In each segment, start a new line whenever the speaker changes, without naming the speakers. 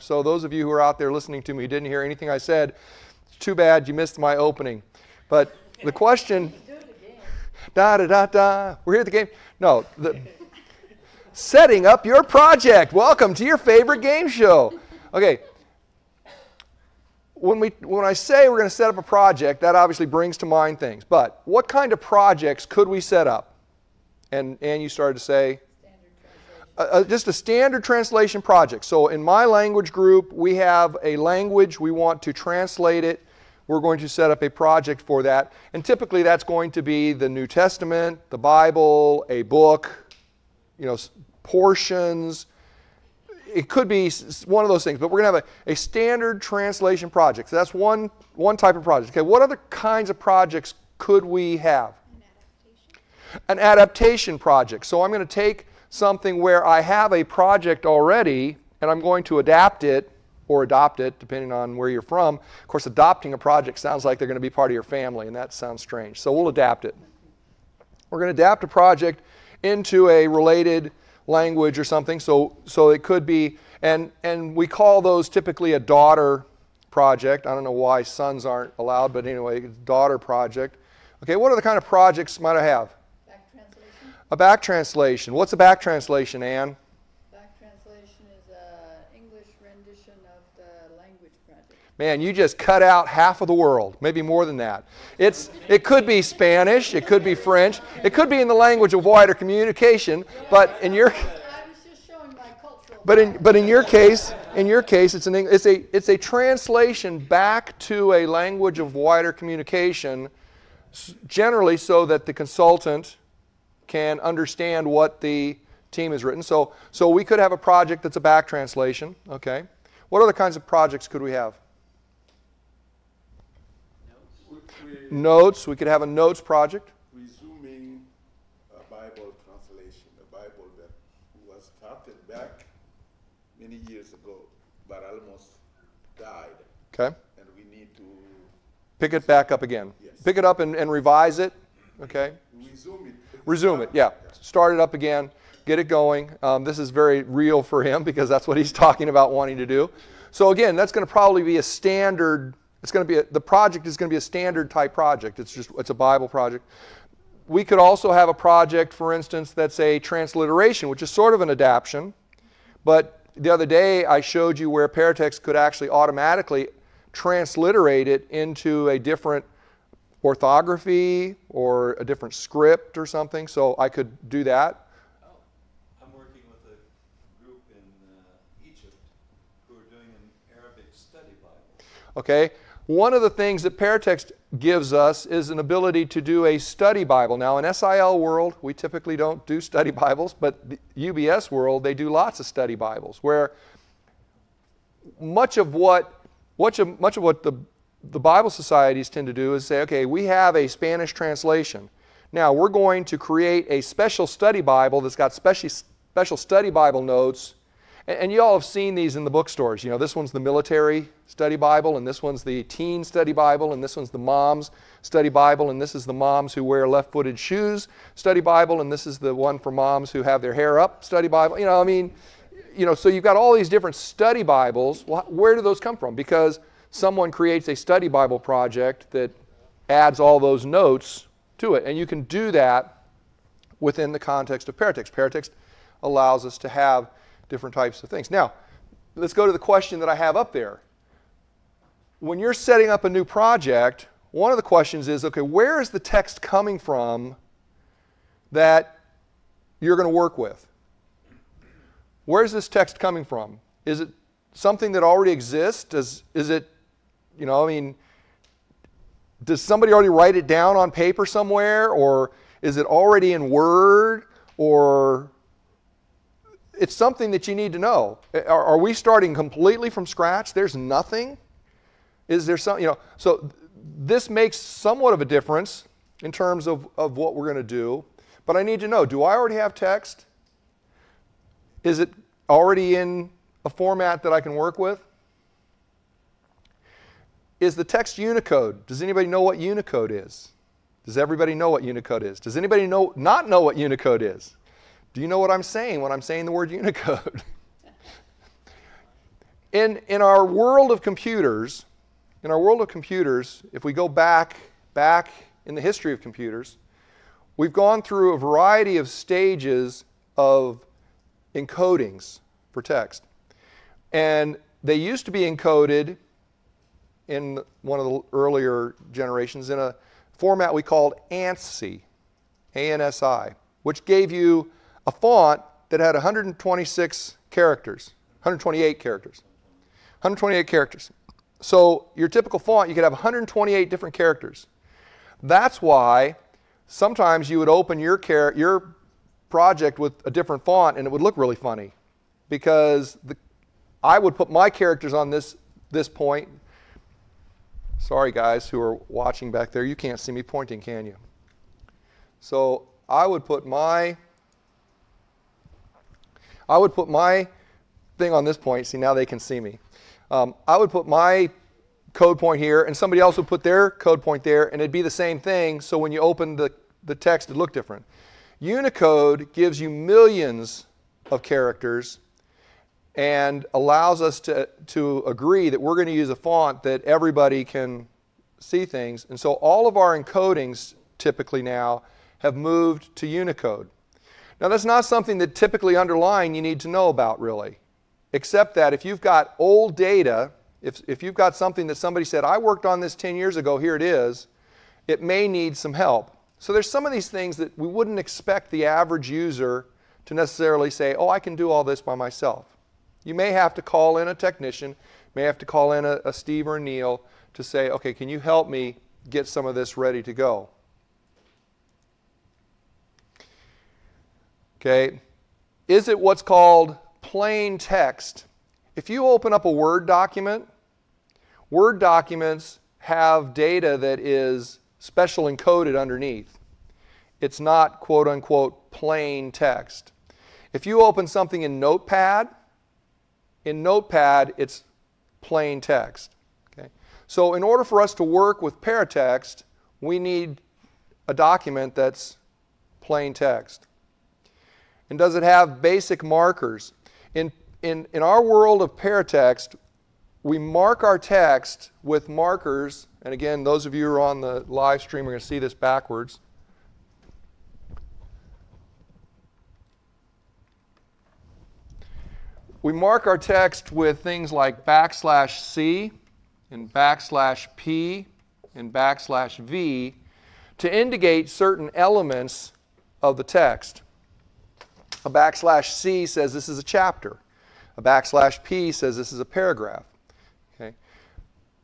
So those of you who are out there listening to me didn't hear anything I said, it's too bad you missed my opening. But the question, da da da da, we're here at the game. No, the, setting up your project. Welcome to your favorite game show. Okay. When, we, when I say we're going to set up a project, that obviously brings to mind things. But what kind of projects could we set up? And, and you started to say, uh, just a standard translation project. So in my language group, we have a language, we want to translate it. We're going to set up a project for that. And typically that's going to be the New Testament, the Bible, a book, you know, portions. It could be one of those things, but we're going to have a, a standard translation project. So that's one, one type of project. Okay, what other kinds of projects could we have?
An adaptation.
An adaptation project. So I'm going to take something where I have a project already and I'm going to adapt it or adopt it, depending on where you're from. Of course, adopting a project sounds like they're going to be part of your family, and that sounds strange. So we'll adapt it. We're going to adapt a project into a related language or something. So, so it could be, and, and we call those typically a daughter project. I don't know why sons aren't allowed, but anyway, daughter project. Okay, what other kind of projects might I have? A back translation. What's a back translation, Anne?
Back translation is an English rendition of the language project.
Man, you just cut out half of the world, maybe more than that. It's, it could be Spanish, it could be French, it could be in the language of wider communication, but in your
I was just showing my cultural.
but in, but in your case, in your case, it's, an, it's, a, it's a translation back to a language of wider communication, generally so that the consultant can understand what the team has written. So, so we could have a project that's a back translation, okay? What other kinds of projects could we have?
We- we-
Notes, we could have a notes project.
Resuming a Bible translation, a Bible that was started back many years ago, but almost died,
Okay?
and we need to
Pick it back up again.
Yes.
Pick it up and, and revise it, okay?
resume it.
Resume it, yeah. Start it up again, get it going. Um, this is very real for him because that's what he's talking about wanting to do. So again, that's going to probably be a standard. It's going to be a, the project is going to be a standard type project. It's just it's a Bible project. We could also have a project, for instance, that's a transliteration, which is sort of an adaptation. But the other day I showed you where Paratext could actually automatically transliterate it into a different orthography or a different script or something. So I could do that.
Oh, I'm working with a group in uh, Egypt who are doing an Arabic study Bible.
Okay? One of the things that Paratext gives us is an ability to do a study Bible. Now, in SIL world, we typically don't do study Bibles, but the UBS world, they do lots of study Bibles where much of what much of, much of what the, the Bible societies tend to do is say, okay, we have a Spanish translation. Now, we're going to create a special study Bible that's got special, special study Bible notes. And, and you all have seen these in the bookstores. You know, this one's the military study Bible, and this one's the teen study Bible, and this one's the mom's study Bible, and this is the moms who wear left footed shoes study Bible, and this is the one for moms who have their hair up study Bible. You know, I mean, you know, so you've got all these different study Bibles. Well, where do those come from? Because someone creates a study Bible project that adds all those notes to it. And you can do that within the context of Paratext. Paratext allows us to have different types of things. Now, let's go to the question that I have up there. When you're setting up a new project, one of the questions is okay, where is the text coming from that you're going to work with? Where's this text coming from? Is it something that already exists? Does, is it, you know, I mean, does somebody already write it down on paper somewhere? Or is it already in Word? Or it's something that you need to know. Are, are we starting completely from scratch? There's nothing? Is there some, you know, so th- this makes somewhat of a difference in terms of, of what we're going to do. But I need to know do I already have text? Is it already in a format that I can work with? Is the text Unicode? Does anybody know what Unicode is? Does everybody know what Unicode is? Does anybody know not know what Unicode is? Do you know what I'm saying when I'm saying the word Unicode? In, in our world of computers, in our world of computers, if we go back, back in the history of computers, we've gone through a variety of stages of encodings for text. And they used to be encoded in one of the earlier generations in a format we called ANSI, A-N-S-I, which gave you a font that had 126 characters, 128 characters, 128 characters. So your typical font, you could have 128 different characters. That's why sometimes you would open your, your project with a different font and it would look really funny because the, I would put my characters on this, this point. Sorry, guys who are watching back there, you can't see me pointing, can you? So I would put my I would put my thing on this point. See, now they can see me. Um, I would put my code point here, and somebody else would put their code point there, and it'd be the same thing. So when you open the, the text, it'd look different. Unicode gives you millions of characters and allows us to, to agree that we're going to use a font that everybody can see things. And so all of our encodings typically now have moved to Unicode. Now, that's not something that typically underlying you need to know about, really, except that if you've got old data, if, if you've got something that somebody said, I worked on this 10 years ago, here it is, it may need some help. So there's some of these things that we wouldn't expect the average user to necessarily say, oh, I can do all this by myself. You may have to call in a technician, may have to call in a, a Steve or a Neil to say, okay, can you help me get some of this ready to go? Okay? Is it what's called plain text? If you open up a Word document, Word documents have data that is special encoded underneath. It's not quote unquote plain text. If you open something in Notepad, in Notepad it's plain text. Okay? So in order for us to work with paratext, we need a document that's plain text. And does it have basic markers? In, in, in our world of paratext, we mark our text with markers, and again, those of you who are on the live stream are going to see this backwards. We mark our text with things like backslash C and backslash P and backslash V to indicate certain elements of the text. A backslash C says this is a chapter. A backslash P says this is a paragraph. Okay?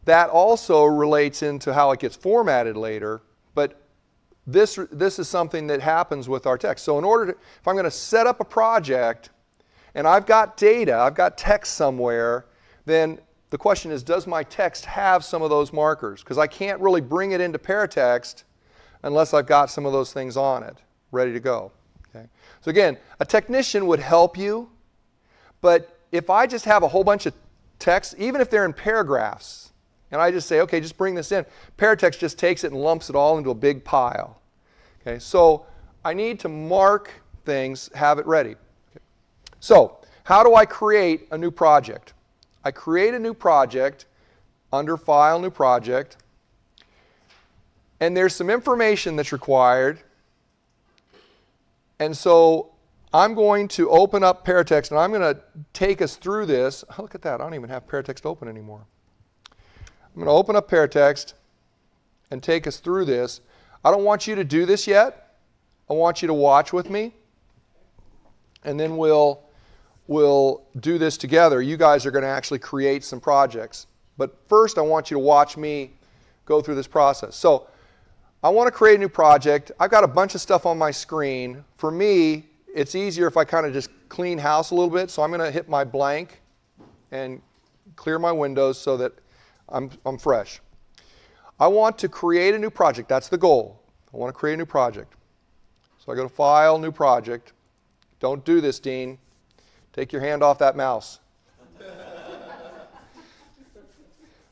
That also relates into how it gets formatted later, but this, this is something that happens with our text. So in order to, if I'm going to set up a project and I've got data, I've got text somewhere, then the question is, does my text have some of those markers? Because I can't really bring it into paratext unless I've got some of those things on it, ready to go. Okay? So again, a technician would help you, but if I just have a whole bunch of text, even if they're in paragraphs, and I just say, okay, just bring this in, Paratext just takes it and lumps it all into a big pile. Okay, so I need to mark things, have it ready. So, how do I create a new project? I create a new project under File, New Project, and there's some information that's required and so I'm going to open up Paratext and I'm going to take us through this. Oh, look at that. I don't even have Paratext open anymore. I'm going to open up Paratext and take us through this. I don't want you to do this yet. I want you to watch with me. And then we'll, we'll do this together. You guys are going to actually create some projects. But first, I want you to watch me go through this process. So I want to create a new project. I've got a bunch of stuff on my screen. For me, it's easier if I kind of just clean house a little bit. So I'm going to hit my blank and clear my windows so that I'm, I'm fresh. I want to create a new project. That's the goal. I want to create a new project. So I go to File, New Project. Don't do this, Dean. Take your hand off that mouse.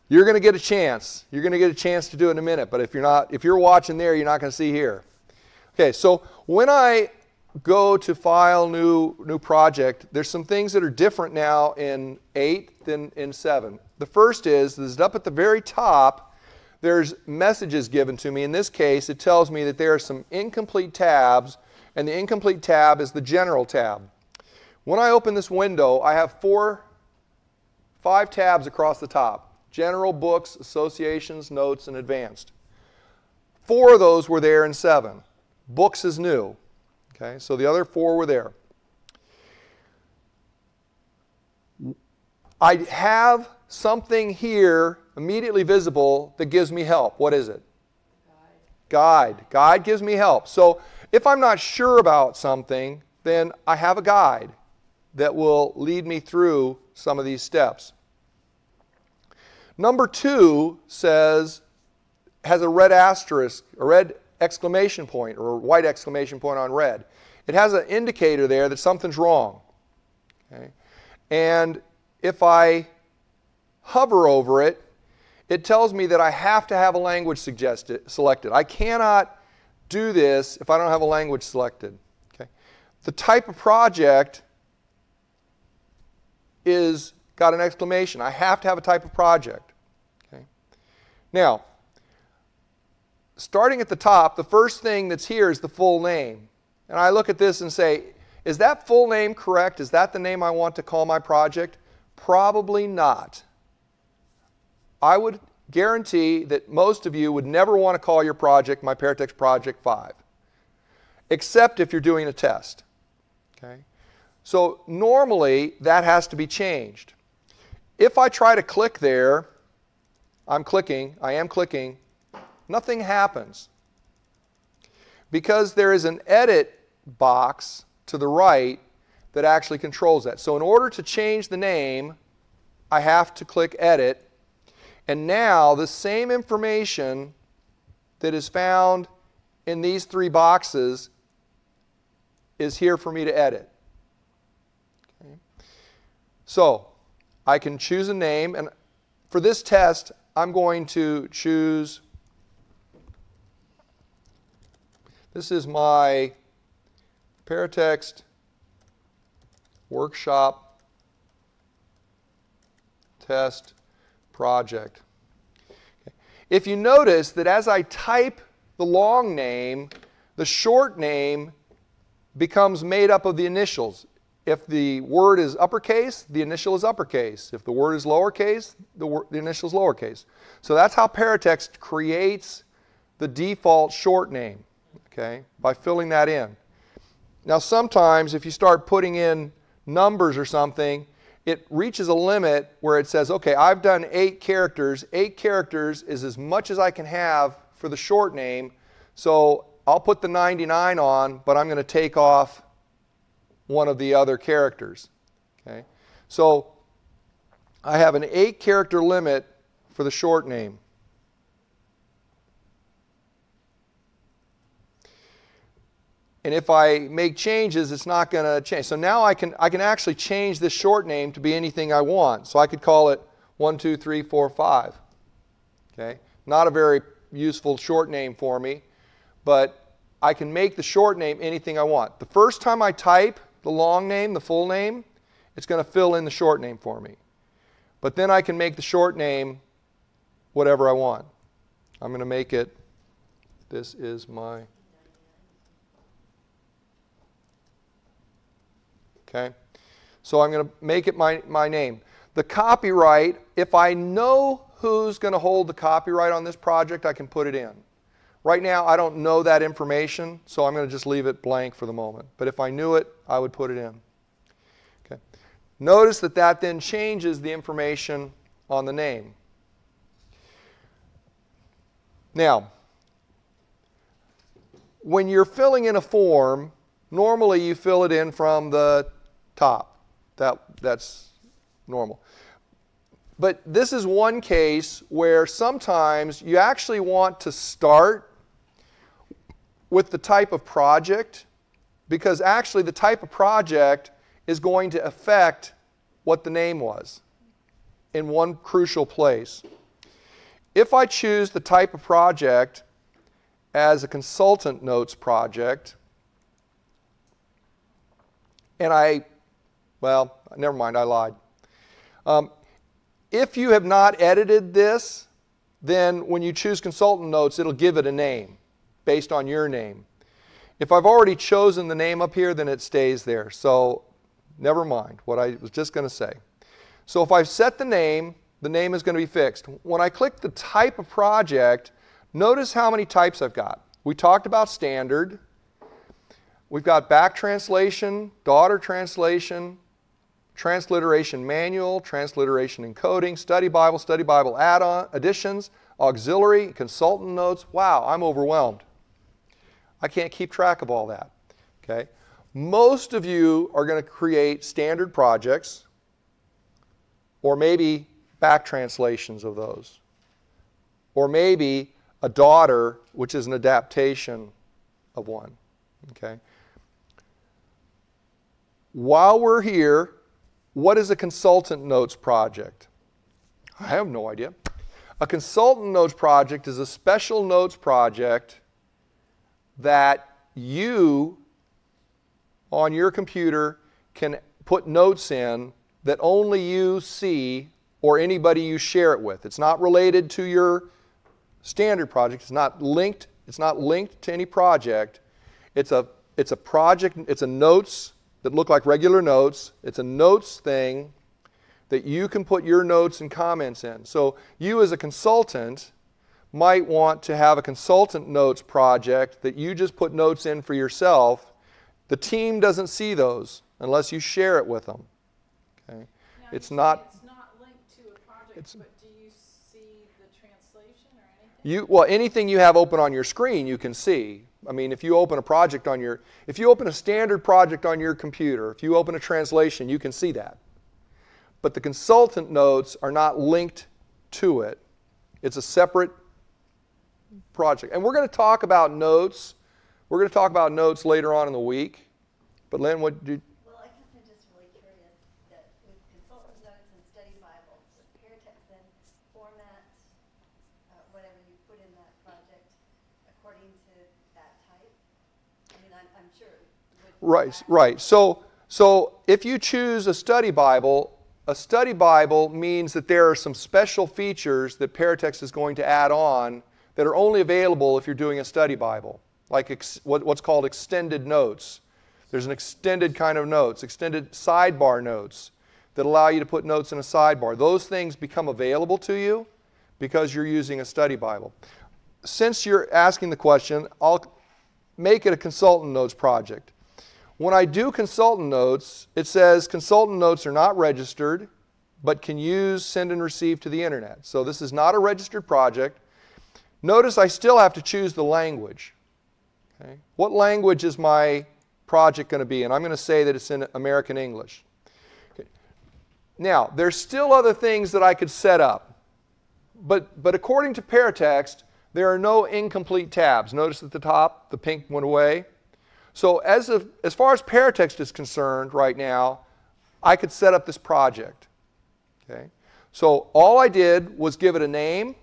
You're going to get a chance. You're going to get a chance to do it in a minute. But if you're not, if you're watching there, you're not going to see here. Okay, so when I go to file new new project, there's some things that are different now in 8 than in 7. The first is is up at the very top there's messages given to me. In this case, it tells me that there are some incomplete tabs and the incomplete tab is the general tab. When I open this window, I have four five tabs across the top. General, books, associations, notes and advanced. Four of those were there in 7. Books is new. Okay, so the other four were there. I have something here immediately visible that gives me help. What is it? Guide. Guide. Guide gives me help. So if I'm not sure about something, then I have a guide that will lead me through some of these steps. Number two says, has a red asterisk, a red exclamation point, or a white exclamation point on red. It has an indicator there that something's wrong. Okay? And if I hover over it, it tells me that I have to have a language suggested, selected. I cannot do this if I don't have a language selected. Okay? The type of project is got an exclamation. I have to have a type of project. Okay? Now, starting at the top, the first thing that's here is the full name. And I look at this and say, is that full name correct? Is that the name I want to call my project? Probably not. I would guarantee that most of you would never want to call your project my Paratext Project 5, except if you're doing a test. Okay? So normally that has to be changed. If I try to click there, I'm clicking, I am clicking, nothing happens. Because there is an edit box to the right that actually controls that. So in order to change the name, I have to click edit and now the same information that is found in these three boxes is here for me to edit. So I can choose a name, and for this test, I'm going to choose. This is my Paratext workshop test project. If you notice that as I type the long name, the short name becomes made up of the initials. If the word is uppercase, the initial is uppercase. If the word is lowercase, the, the initial is lowercase. So that's how Paratext creates the default short name, okay, by filling that in. Now sometimes if you start putting in numbers or something, it reaches a limit where it says, okay, I've done eight characters. Eight characters is as much as I can have for the short name. So I'll put the 99 on, but I'm going to take off one of the other characters. Okay? So I have an eight character limit for the short name. And if I make changes, it's not going to change. So now I can, I can actually change this short name to be anything I want. So I could call it 1, 2, 3, 4, 5. Okay? Not a very useful short name for me, but I can make the short name anything I want. The first time I type the long name, the full name, it's going to fill in the short name for me. But then I can make the short name whatever I want. I'm going to make it, this is my Okay? So I'm going to make it my, my name. The copyright, if I know who's going to hold the copyright on this project, I can put it in. Right now, I don't know that information, so I'm going to just leave it blank for the moment. But if I knew it, I would put it in. Okay. Notice that that then changes the information on the name. Now, when you're filling in a form, normally you fill it in from the top. That, that's normal. But this is one case where sometimes you actually want to start with the type of project because actually the type of project is going to affect what the name was in one crucial place. If I choose the type of project as a consultant notes project, and I, well, never mind, I lied. Um, if you have not edited this, then when you choose consultant notes, it'll give it a name based on your name. If I've already chosen the name up here, then it stays there. So never mind what I was just going to say. So if I've set the name, the name is going to be fixed. When I click the type of project, notice how many types I've got. We talked about standard. We've got back translation, daughter translation, transliteration manual, transliteration encoding, study Bible, study Bible add-on, additions, auxiliary, consultant notes. Wow, I'm overwhelmed. I can't keep track of all that. Okay? Most of you are going to create standard projects or maybe back translations of those. Or maybe a daughter, which is an adaptation of one. Okay? While we're here, what is a consultant notes project? I have no idea. A consultant notes project is a special notes project that you on your computer can put notes in that only you see or anybody you share it with. It's not related to your standard project. It's not linked. It's not linked to any project. It's a it's a project. It's a notes that look like regular notes. It's a notes thing that you can put your notes and comments in. So you as a consultant might want to have a consultant notes project that you just put notes in for yourself. The team doesn't see those unless you share it with them. Okay?
Now,
It's not-
It's not linked to a project, but do you see the translation or anything?
You, well, anything you have open on your screen, you can see. I mean, if you open a project on your, if you open a standard project on your computer, if you open a translation, you can see that. But the consultant notes are not linked to it. It's a separate project. And we're going to talk about notes. We're going to talk about notes later on in the week. But Lynn, what do you,
Well, I guess I'm just really curious that with consultant notes and study Bible, Paratext then format uh, whatever you put in that project according to that type? I mean, I'm, I'm sure.
Right, right. So, so if you choose a study Bible, a study Bible means that there are some special features that Paratext is going to add on that are only available if you're doing a study Bible, like ex, what, what's called extended notes. There's an extended kind of notes, extended sidebar notes that allow you to put notes in a sidebar. Those things become available to you because you're using a study Bible. Since you're asking the question, I'll make it a consultant notes project. When I do consultant notes, it says consultant notes are not registered, but can use, send, and receive to the internet. So this is not a registered project. Notice I still have to choose the language. Okay? What language is my project going to be? And I'm going to say that it's in American English. Okay. Now, there's still other things that I could set up. But, but according to Paratext, there are no incomplete tabs. Notice at the top, the pink went away. So as, of, as far as Paratext is concerned right now, I could set up this project. Okay? So all I did was give it a name,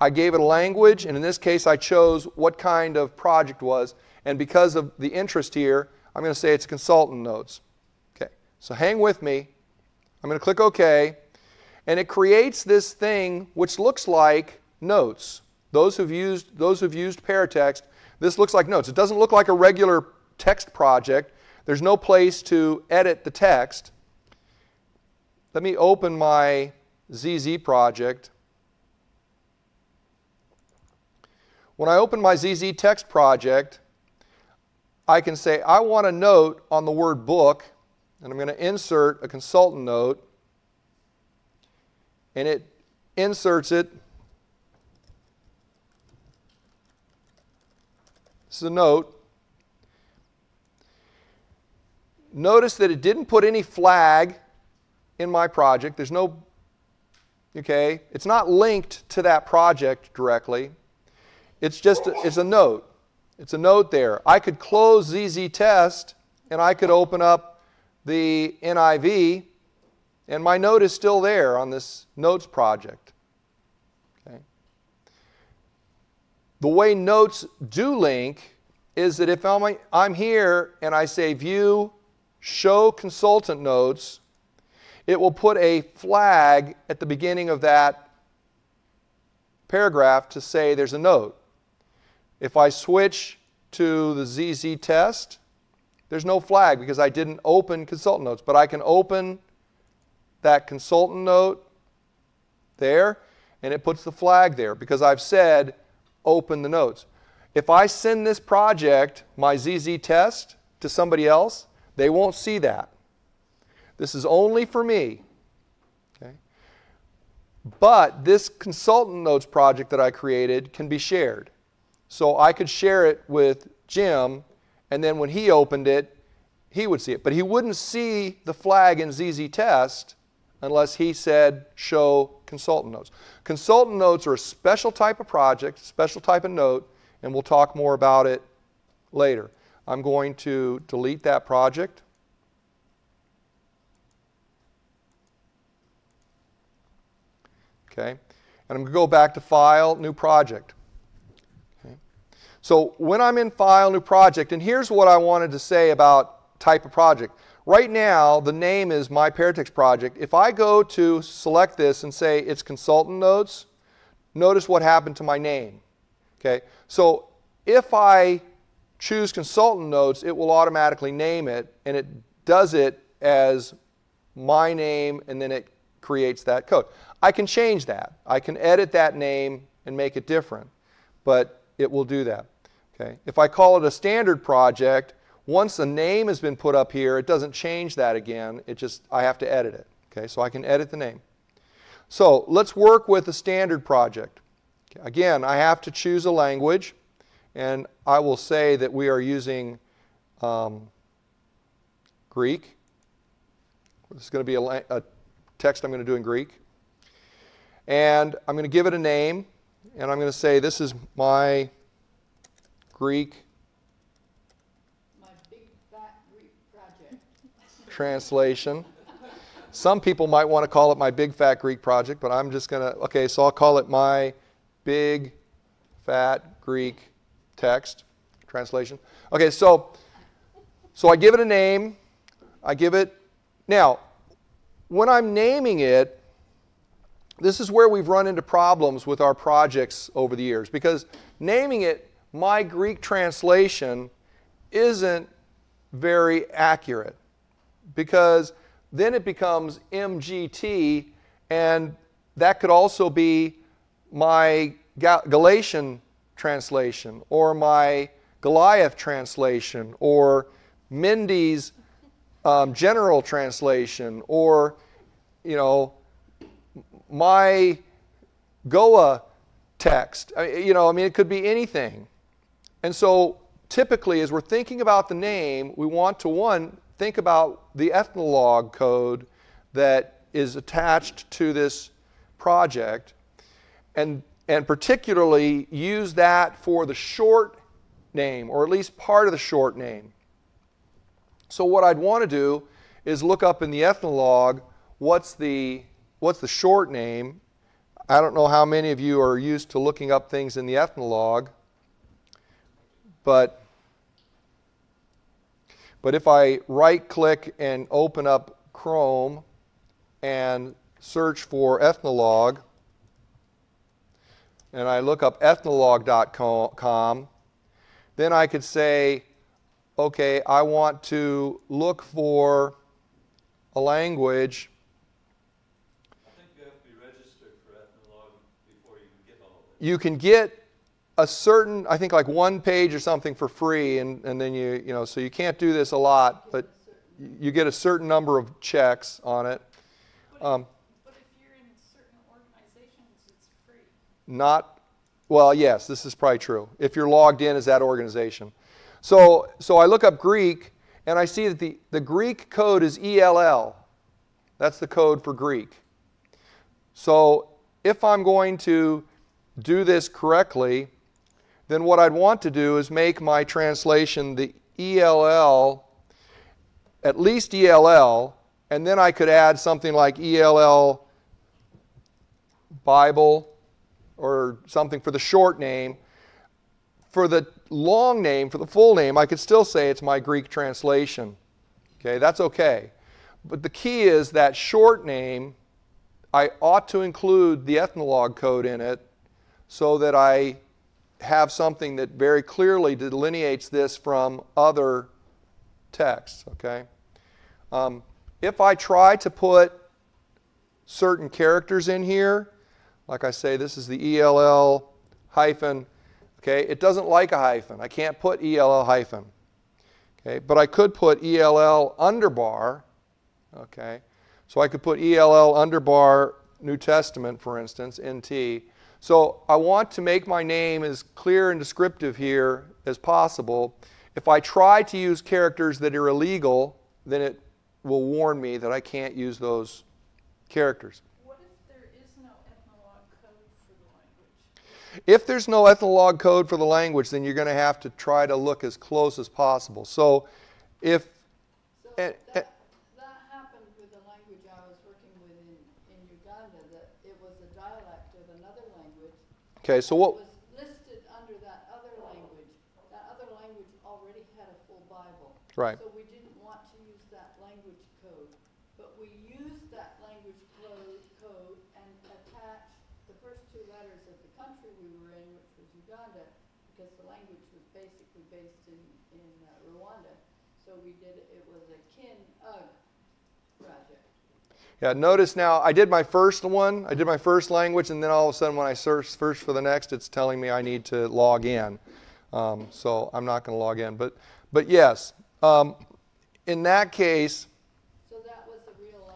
I gave it a language, and in this case I chose what kind of project was. And because of the interest here, I'm going to say it's consultant notes. Okay, so hang with me. I'm going to click OK, and it creates this thing which looks like notes. Those who've used, those who've used Paratext, this looks like notes. It doesn't look like a regular text project. There's no place to edit the text. Let me open my ZZ project. When I open my ZZ text project, I can say I want a note on the word book, and I'm going to insert a consultant note, and it inserts it. This is a note. Notice that it didn't put any flag in my project. There's no, okay, it's not linked to that project directly. It's just, a, it's a note. It's a note there. I could close ZZ Test and I could open up the NIV and my note is still there on this notes project. Okay. The way notes do link is that if I'm, I'm here and I say view show consultant notes, it will put a flag at the beginning of that paragraph to say there's a note. If I switch to the ZZ test, there's no flag because I didn't open consultant notes, but I can open that consultant note there and it puts the flag there because I've said open the notes. If I send this project, my ZZ test, to somebody else, they won't see that. This is only for me. Okay? But this consultant notes project that I created can be shared. So I could share it with Jim, and then when he opened it, he would see it. But he wouldn't see the flag in ZZ Test unless he said show consultant notes. Consultant notes are a special type of project, special type of note, and we'll talk more about it later. I'm going to delete that project. Okay, and I'm going to go back to File, New Project. So when I'm in File, New Project, and here's what I wanted to say about type of project. Right now, the name is My Paratext Project. If I go to select this and say it's Consultant Notes, notice what happened to my name. Okay, so if I choose Consultant Notes, it will automatically name it, and it does it as my name, and then it creates that code. I can change that. I can edit that name and make it different, but it will do that. Okay. If I call it a standard project, once a name has been put up here, it doesn't change that again. It just I have to edit it. Okay, so I can edit the name. So let's work with a standard project. Again, I have to choose a language, and I will say that we are using um, Greek. This is going to be a, a text I'm going to do in Greek. And I'm going to give it a name, and I'm going to say this is my Greek
My Greek
translation. Some people might want to call it my big fat Greek project, but I'm just going to, okay, so I'll call it my big fat Greek text translation. Okay, so so I give it a name. I give it now when I'm naming it, this is where we've run into problems with our projects over the years because naming it my Greek translation isn't very accurate because then it becomes MGT and that could also be my Galatian translation or my Goliath translation or Mindy's um, general translation or, you know, my Goa text. You know, I mean, it could be anything. And so typically, as we're thinking about the name, we want to, one, think about the ethnologue code that is attached to this project and, and particularly use that for the short name or at least part of the short name. So what I'd want to do is look up in the ethnologue what's the, what's the short name. I don't know how many of you are used to looking up things in the ethnologue, but, but if I right click and open up Chrome and search for ethnologue, and I look up ethnologue.com, then I could say okay, I want to look for a language.
I think you have to be registered for Ethnologue before you can get all of it.
You can get a certain, I think like one page or something for free, and, and then you, you know, so you can't do this a lot, but you get a certain number of checks on it.
But
Um,
if, but if you're in certain organizations, it's free.
Not, well, yes, this is probably true. If you're logged in as that organization. So, so I look up Greek and I see that the, the Greek code is ELL. That's the code for Greek. So if I'm going to do this correctly, then what I'd want to do is make my translation the ELL, at least ELL, and then I could add something like ELL Bible or something for the short name. For the long name, for the full name, I could still say it's my Greek translation. Okay, that's okay. But the key is that short name, I ought to include the ethnologue code in it so that I have something that very clearly delineates this from other texts, okay? Um, if I try to put certain characters in here, like I say, this is the ELL hyphen, okay? It doesn't like a hyphen. I can't put ELL hyphen, okay? But I could put ELL underbar, okay? So I could put ELL underbar New Testament, for instance, NT. So I want to make my name as clear and descriptive here as possible. If I try to use characters that are illegal, then it will warn me that I can't use those characters.
What if there is no ethnologue code for the language?
If there's no ethnologue code for the language, then you're going to have to try to look as close as possible. So if
So
Eh, eh.
that, that happened with the language I was working with in, in Uganda, that it was a dialect of another language.
Okay, so what
was listed under that other language. That other language already had a full Bible.
right.
So we didn't want to use that language code, but we used that language clo- code and attached the first two letters of the country we were in, which was Uganda, because the language was basically based in, in uh, Rwanda. So we did, it was a kin ug project.
Yeah, notice now I did my first one, I did my first language, and then all of a sudden when I search, search for the next, it's telling me I need to log in. Um, so I'm not going to log in. But, but yes, um, in that case,
So that was a real, uh,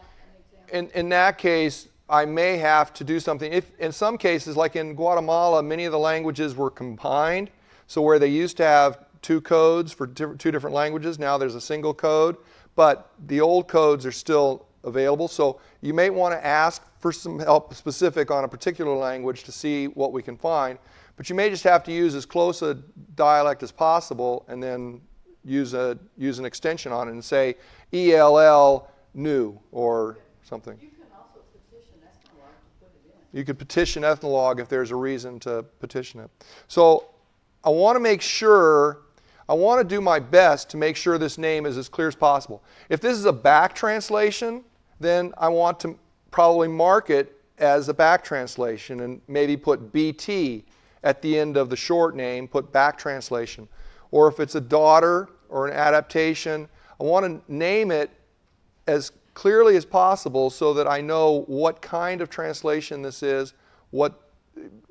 example.
in, in that case, I may have to do something. If in some cases, like in Guatemala, many of the languages were combined. So where they used to have two codes for two different languages, now there's a single code. But the old codes are still available. So you may want to ask for some help specific on a particular language to see what we can find. But you may just have to use as close a dialect as possible and then use, a, use an extension on it and say ELL new or something.
You can also petition Ethnologue to put it in.
You could petition Ethnologue if there's a reason to petition it. So I want to make sure, I want to do my best to make sure this name is as clear as possible. If this is a back translation, then I want to probably mark it as a back translation and maybe put BT at the end of the short name, put back translation. Or if it's a daughter or an adaptation, I want to name it as clearly as possible so that I know what kind of translation this is, what,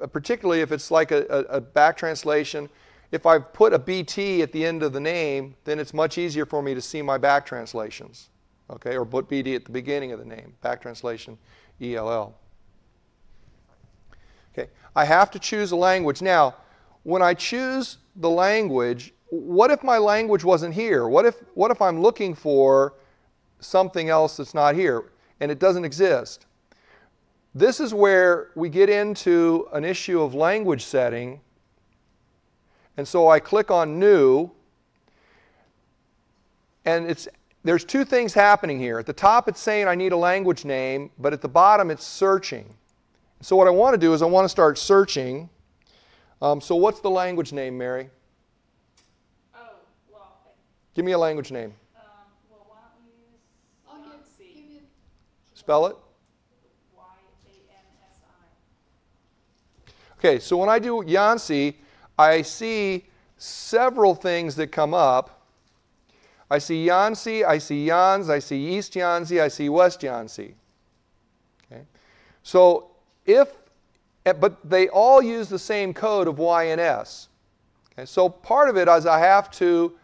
uh, particularly if it's like a, a, a back translation. If I've put a BT at the end of the name, then it's much easier for me to see my back translations. Okay, or put BT at the beginning of the name, back translation ELL. Okay, I have to choose a language. Now, when I choose the language, what if my language wasn't here? What if, what if I'm looking for something else that's not here and it doesn't exist? This is where we get into an issue of language setting. And so I click on New, and it's, there's two things happening here. At the top, it's saying I need a language name, but at the bottom, it's searching. So what I want to do is I want to start searching. Um, so what's the language name, Mary?
Oh, well,
Give me a language name.
um, well, why don't we use
I'll give, give you,
Spell it.
Y-A-N-S-I.
Okay, so when I do Yansi, I see several things that come up. I see Yansi, I see Yans, I see East Yansi, I see West Yansi. Okay, so if, eh, but they all use the same code of YNS. Okay, so part of it is I have to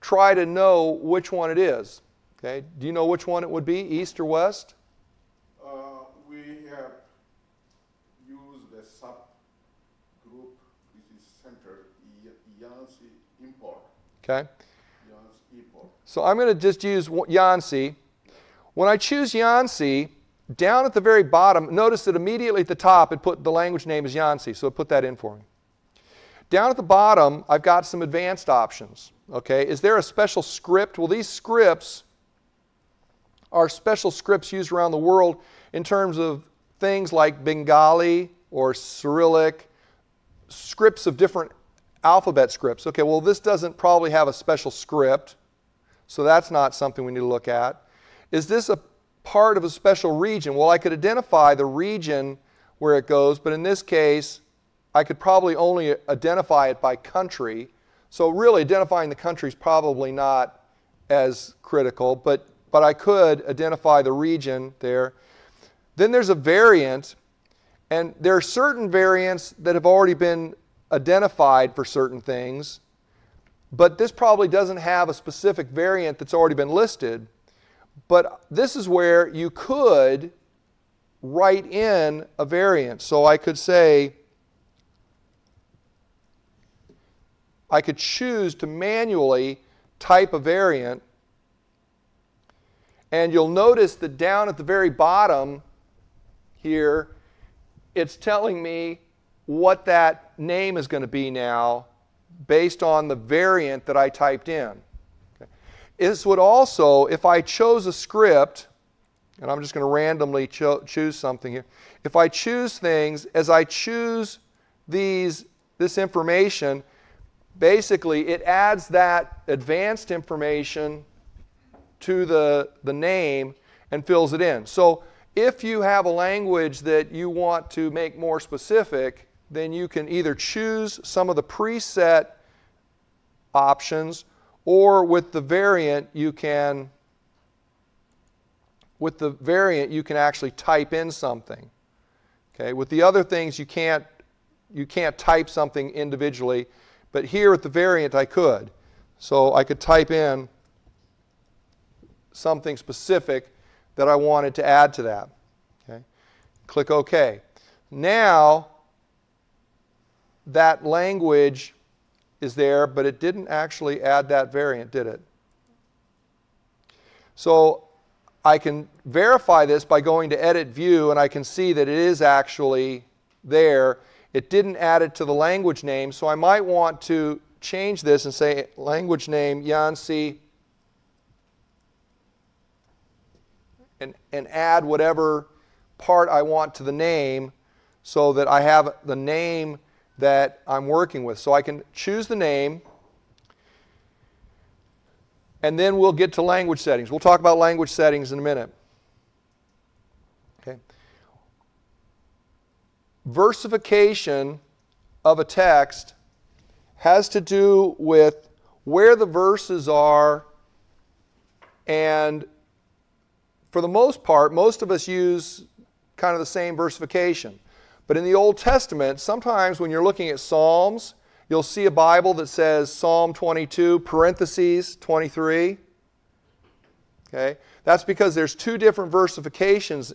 try to know which one it is. Okay, do you know which one it would be, East or West?
Uh, we have used a subgroup which is centered Y- import.
Okay. So I'm going to just use Yansi. When I choose Yansi, down at the very bottom, notice that immediately at the top it put the language name as Yansi, so it put that in for me. Down at the bottom, I've got some advanced options. Okay, is there a special script? Well, these scripts are special scripts used around the world in terms of things like Bengali or Cyrillic, scripts of different alphabet scripts. Okay, well, this doesn't probably have a special script. So that's not something we need to look at. Is this a part of a special region? Well, I could identify the region where it goes, but in this case, I could probably only identify it by country. So really identifying the country is probably not as critical, but, but I could identify the region there. Then there's a variant, and there are certain variants that have already been identified for certain things, but this probably doesn't have a specific variant that's already been listed. But this is where you could write in a variant. So I could say, I could choose to manually type a variant. And you'll notice that down at the very bottom here, it's telling me what that name is going to be now based on the variant that I typed in. Okay. This would also, if I chose a script, and I'm just going to randomly cho- choose something here. If I choose things, as I choose these, this information, basically it adds that advanced information to the, the name and fills it in. So if you have a language that you want to make more specific, then you can either choose some of the preset options or with the variant you can with the variant you can actually type in something. Okay, with the other things you can't you can't type something individually, but here with the variant I could. So I could type in something specific that I wanted to add to that. Okay? Click OK. Now that language is there, but it didn't actually add that variant, did it? So I can verify this by going to Edit View, and I can see that it is actually there. It didn't add it to the language name, so I might want to change this and say language name Yansi and, and add whatever part I want to the name so that I have the name that I'm working with. So I can choose the name, and then we'll get to language settings. We'll talk about language settings in a minute. Okay. Versification of a text has to do with where the verses are, and for the most part, most of us use kind of the same versification. But in the Old Testament, sometimes when you're looking at Psalms, you'll see a Bible that says Psalm 22, parentheses 23. Okay? That's because there's two different versifications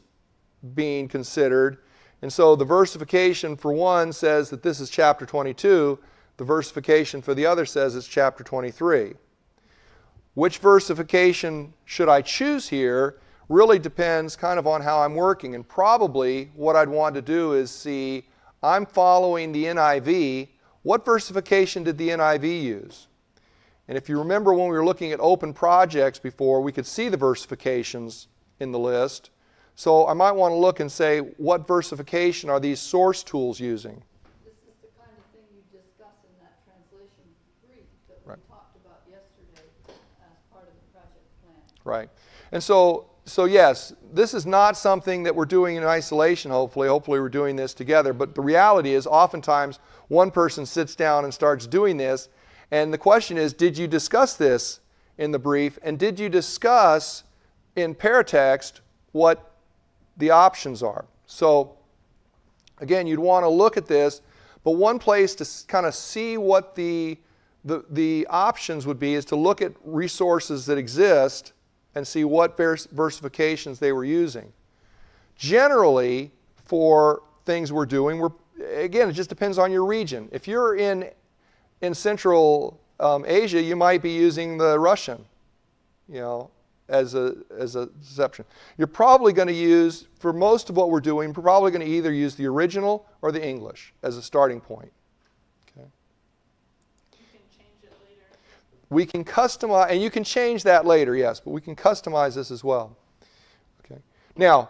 being considered. And so the versification for one says that this is chapter 22, the versification for the other says it's chapter 23. Which versification should I choose here really depends kind of on how I'm working. And probably what I'd want to do is see I'm following the NIV. What versification did the NIV use? And if you remember when we were looking at open projects before, we could see the versifications in the list. So I might want to look and say, what versification are these source tools using?
This is the kind of thing you discuss in that translation brief that we
Right.
talked about yesterday as part of the project plan.
Right. And so so yes, this is not something that we're doing in isolation, hopefully. Hopefully we're doing this together. But the reality is oftentimes one person sits down and starts doing this. And the question is, did you discuss this in the brief? And did you discuss in paratext what the options are? So again, you'd want to look at this, but one place to kind of see what the, the, the options would be is to look at resources that exist and see what vers- versifications they were using. Generally, for things we're doing, we're, again, it just depends on your region. If you're in, in Central um, Asia, you might be using the Russian, you know, as a, as a deception. You're probably going to use, for most of what we're doing, we're probably going to either use the original or the English as a starting point. Okay.
You can change it later.
We can customize, and you can change that later, yes, but we can customize this as well. Okay. Now,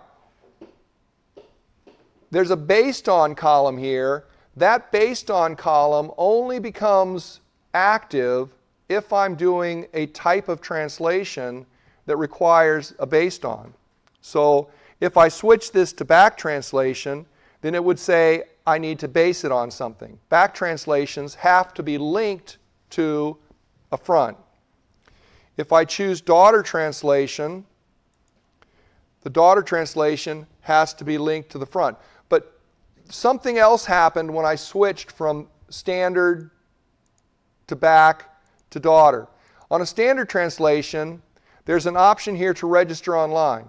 there's a based on column here. That based on column only becomes active if I'm doing a type of translation that requires a based on. So if I switch this to back translation, then it would say I need to base it on something. Back translations have to be linked to a front. If I choose daughter translation, the daughter translation has to be linked to the front. But something else happened when I switched from standard to back to daughter. On a standard translation, there's an option here to register online.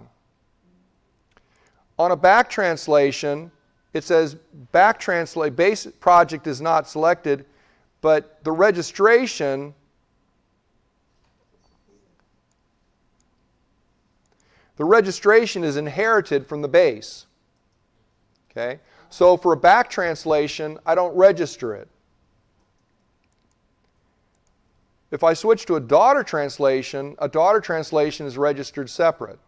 On a back translation, it says back translate base project is not selected, but the registration the registration is inherited from the base. Okay? So for a back translation, I don't register it. If I switch to a daughter translation, a daughter translation is registered separate.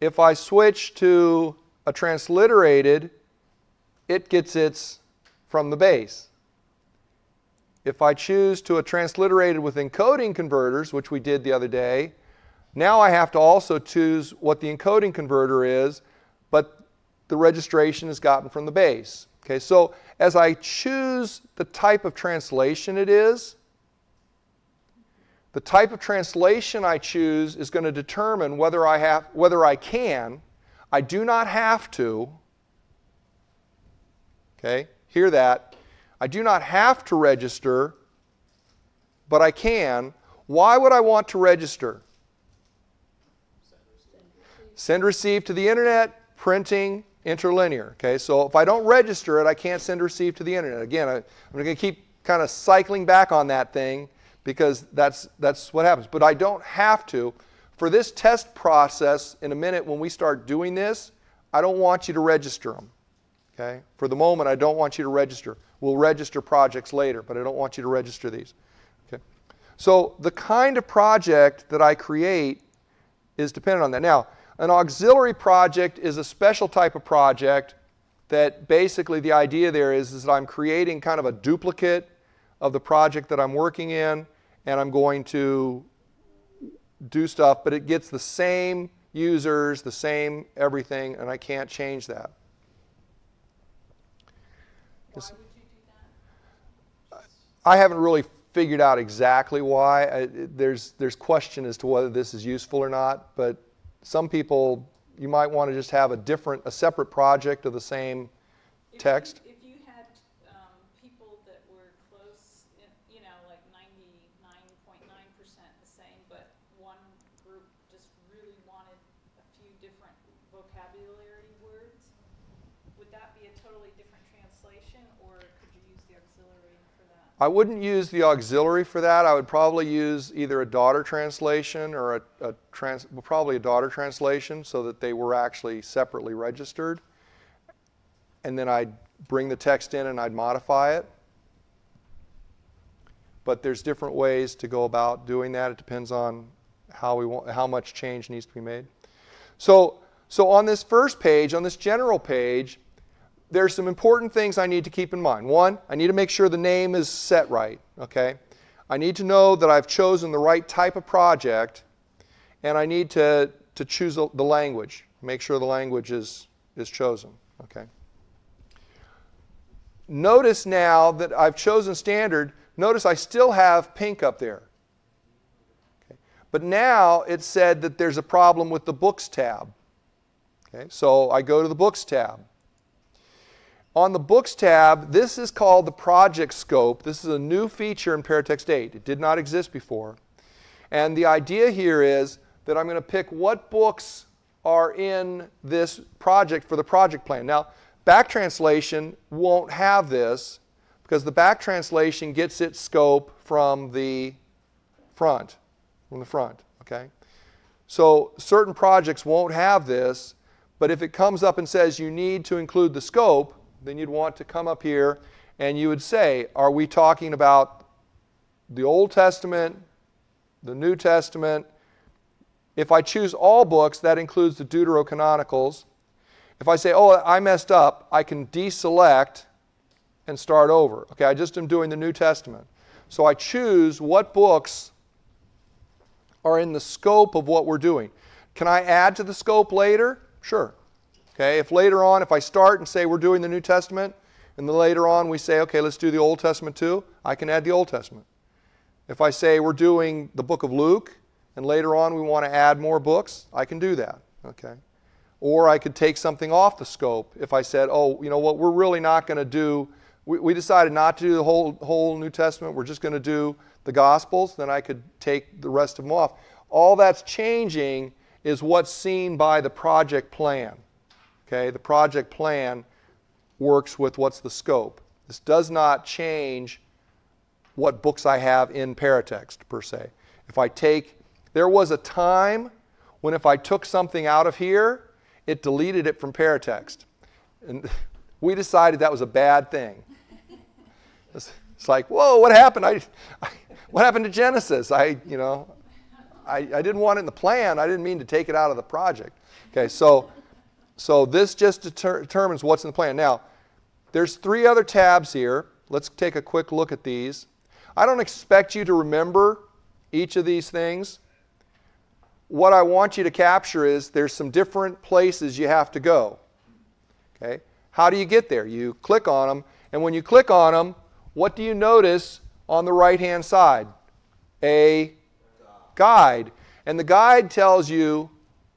If I switch to a transliterated, it gets its from the base. If I choose to a transliterated with encoding converters, which we did the other day, now I have to also choose what the encoding converter is, but the registration is gotten from the base. Okay, so as I choose the type of translation it is, the type of translation I choose is going to determine whether I have whether I can. I do not have to. Okay? Hear that. I do not have to register, but I can. Why would I want to register? Send receive to the internet, printing, interlinear. Okay, so if I don't register it, I can't send receive to the internet. Again, I, am going to keep kind of cycling back on that thing because that's, that's what happens. But I don't have to. For this test process, in a minute when we start doing this, I don't want you to register them. Okay? For the moment, I don't want you to register. We'll register projects later, but I don't want you to register these. Okay? So the kind of project that I create is dependent on that. Now, an auxiliary project is a special type of project that basically the idea there is, is that I'm creating kind of a duplicate of the project that I'm working in and I'm going to do stuff, but it gets the same users, the same everything, and I can't change that.
Why would you do that?
I haven't really figured out exactly why. I, there's, there's question as to whether this is useful or not, but some people, you might want to just have a different, a separate project of the same text.
If you had, um, people that were close, y- you know, like ninety-nine point nine percent the same, but one group just really wanted a few different vocabulary words, would that be a totally different translation, or could you use the auxiliary for that?
I wouldn't use the auxiliary for that. I would probably use either a daughter translation or a, a trans, probably a daughter translation so that they were actually separately registered. And then I'd bring the text in and I'd modify it. But there's different ways to go about doing that. It depends on how we want, how much change needs to be made. So, so on this first page, on this general page, there's some important things I need to keep in mind. One, I need to make sure the name is set right, okay? I need to know that I've chosen the right type of project, and I need to, to choose the language. Make sure the language is, is chosen, okay? Notice now that I've chosen standard, notice I still have pink up there. Okay. But now it said that there's a problem with the books tab. Okay, so I go to the books tab. On the Books tab, this is called the Project Scope. This is a new feature in Paratext 8. It did not exist before. And the idea here is that I'm going to pick what books are in this project for the project plan. Now, back translation won't have this because the back translation gets its scope from the front, from the front, okay? So certain projects won't have this, but if it comes up and says you need to include the scope, then you'd want to come up here and you would say, are we talking about the Old Testament, the New Testament? If I choose all books, that includes the Deuterocanonicals. If I say, oh, I messed up, I can deselect and start over. Okay, I just am doing the New Testament. So I choose what books are in the scope of what we're doing. Can I add to the scope later? Sure. Okay, if later on, if I start and say we're doing the New Testament, and then later on we say, okay, let's do the Old Testament too, I can add the Old Testament. If I say we're doing the book of Luke, and later on we want to add more books, I can do that. Okay. Or I could take something off the scope if I said, oh, you know what, we're really not going to do, we, we decided not to do the whole, whole New Testament, we're just going to do the Gospels, then I could take the rest of them off. All that's changing is what's seen by the project plan. Okay, the project plan works with what's the scope. This does not change what books I have in Paratext per se. If I take, there was a time when if I took something out of here, it deleted it from Paratext. And we decided that was a bad thing. It's, it's like, whoa, what happened? I, I, what happened to Genesis? I, you know, I, I didn't want it in the plan. I didn't mean to take it out of the project. Okay, so, so this just deter- determines what's in the plan. Now, there's three other tabs here. Let's take a quick look at these. I don't expect you to remember each of these things. What I want you to capture is there's some different places you have to go. Okay? How do you get there? You click on them, and when you click on them, what do you notice on the right hand side? A guide. And the guide tells you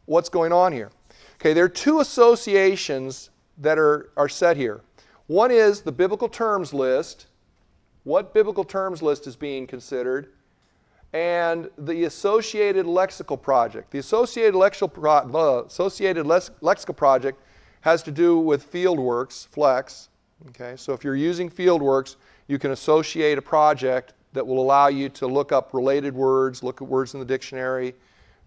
what's going on here. Okay, there are two associations that are, are set here. One is the biblical terms list. What biblical terms list is being considered? And the Associated Lexical Project. The Associated Lexical, Pro- Associated Lex- Lexical Project has to do with Fieldworks, Flex. Okay, so if you're using Fieldworks, you can associate a project that will allow you to look up related words, look at words in the dictionary,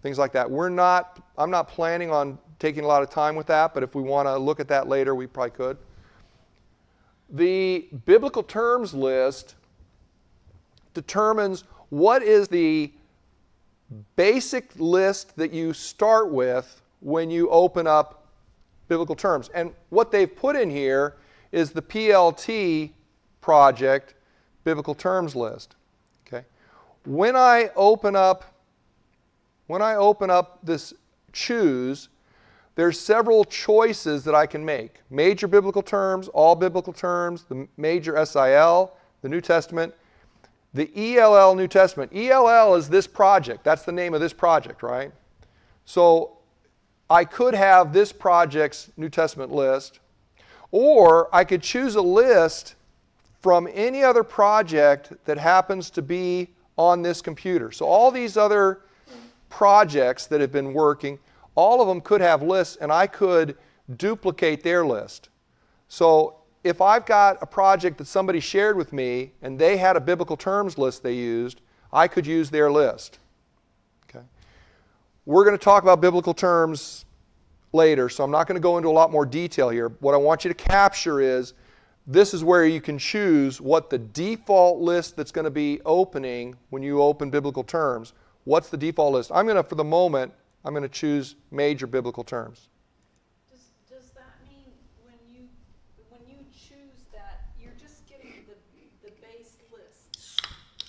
things like that. We're not, I'm not planning on taking a lot of time with that, but if we want to look at that later, we probably could. The biblical terms list determines what is the basic list that you start with when you open up biblical terms. And what they've put in here is the PLT project biblical terms list. Okay? When I open up when I open up this choose, there's several choices that I can make. Major biblical terms, all biblical terms, the major SIL, the New Testament, the ELL New Testament. ELL is this project. That's the name of this project, right? So I could have this project's New Testament list, or I could choose a list from any other project that happens to be on this computer. So all these other projects that have been working, all of them could have lists and I could duplicate their list. So if I've got a project that somebody shared with me and they had a biblical terms list they used, I could use their list. Okay. We're going to talk about biblical terms later, so I'm not going to go into a lot more detail here. What I want you to capture is this is where you can choose what the default list that's going to be opening when you open biblical terms. What's the default list? I'm going to, for the moment, I'm going to choose major biblical terms.
Does, does that mean when you, when you choose that, you're just getting the, the base list?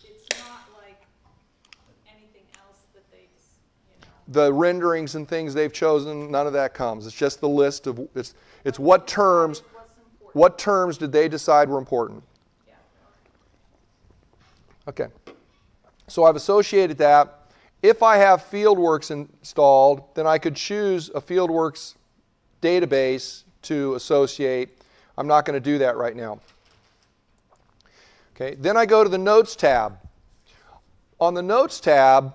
It's not like anything else that they, you know?
The renderings and things they've chosen, none of that comes. It's just the list of, it's, it's what terms, what terms did they decide were important.
Yeah.
Okay. So I've associated that. If I have Fieldworks installed, then I could choose a Fieldworks database to associate. I'm not going to do that right now. Okay. Then I go to the Notes tab. On the Notes tab,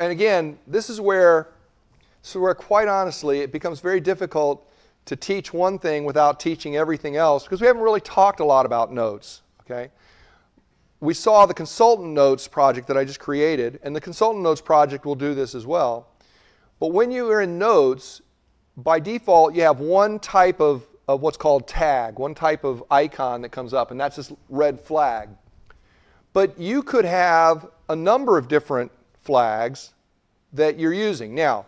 and again, this is where, this is where quite honestly, it becomes very difficult to teach one thing without teaching everything else because we haven't really talked a lot about notes. Okay we saw the consultant notes project that I just created, and the consultant notes project will do this as well. But when you are in notes, by default, you have one type of, of what's called tag, one type of icon that comes up, and that's this red flag. But you could have a number of different flags that you're using. Now,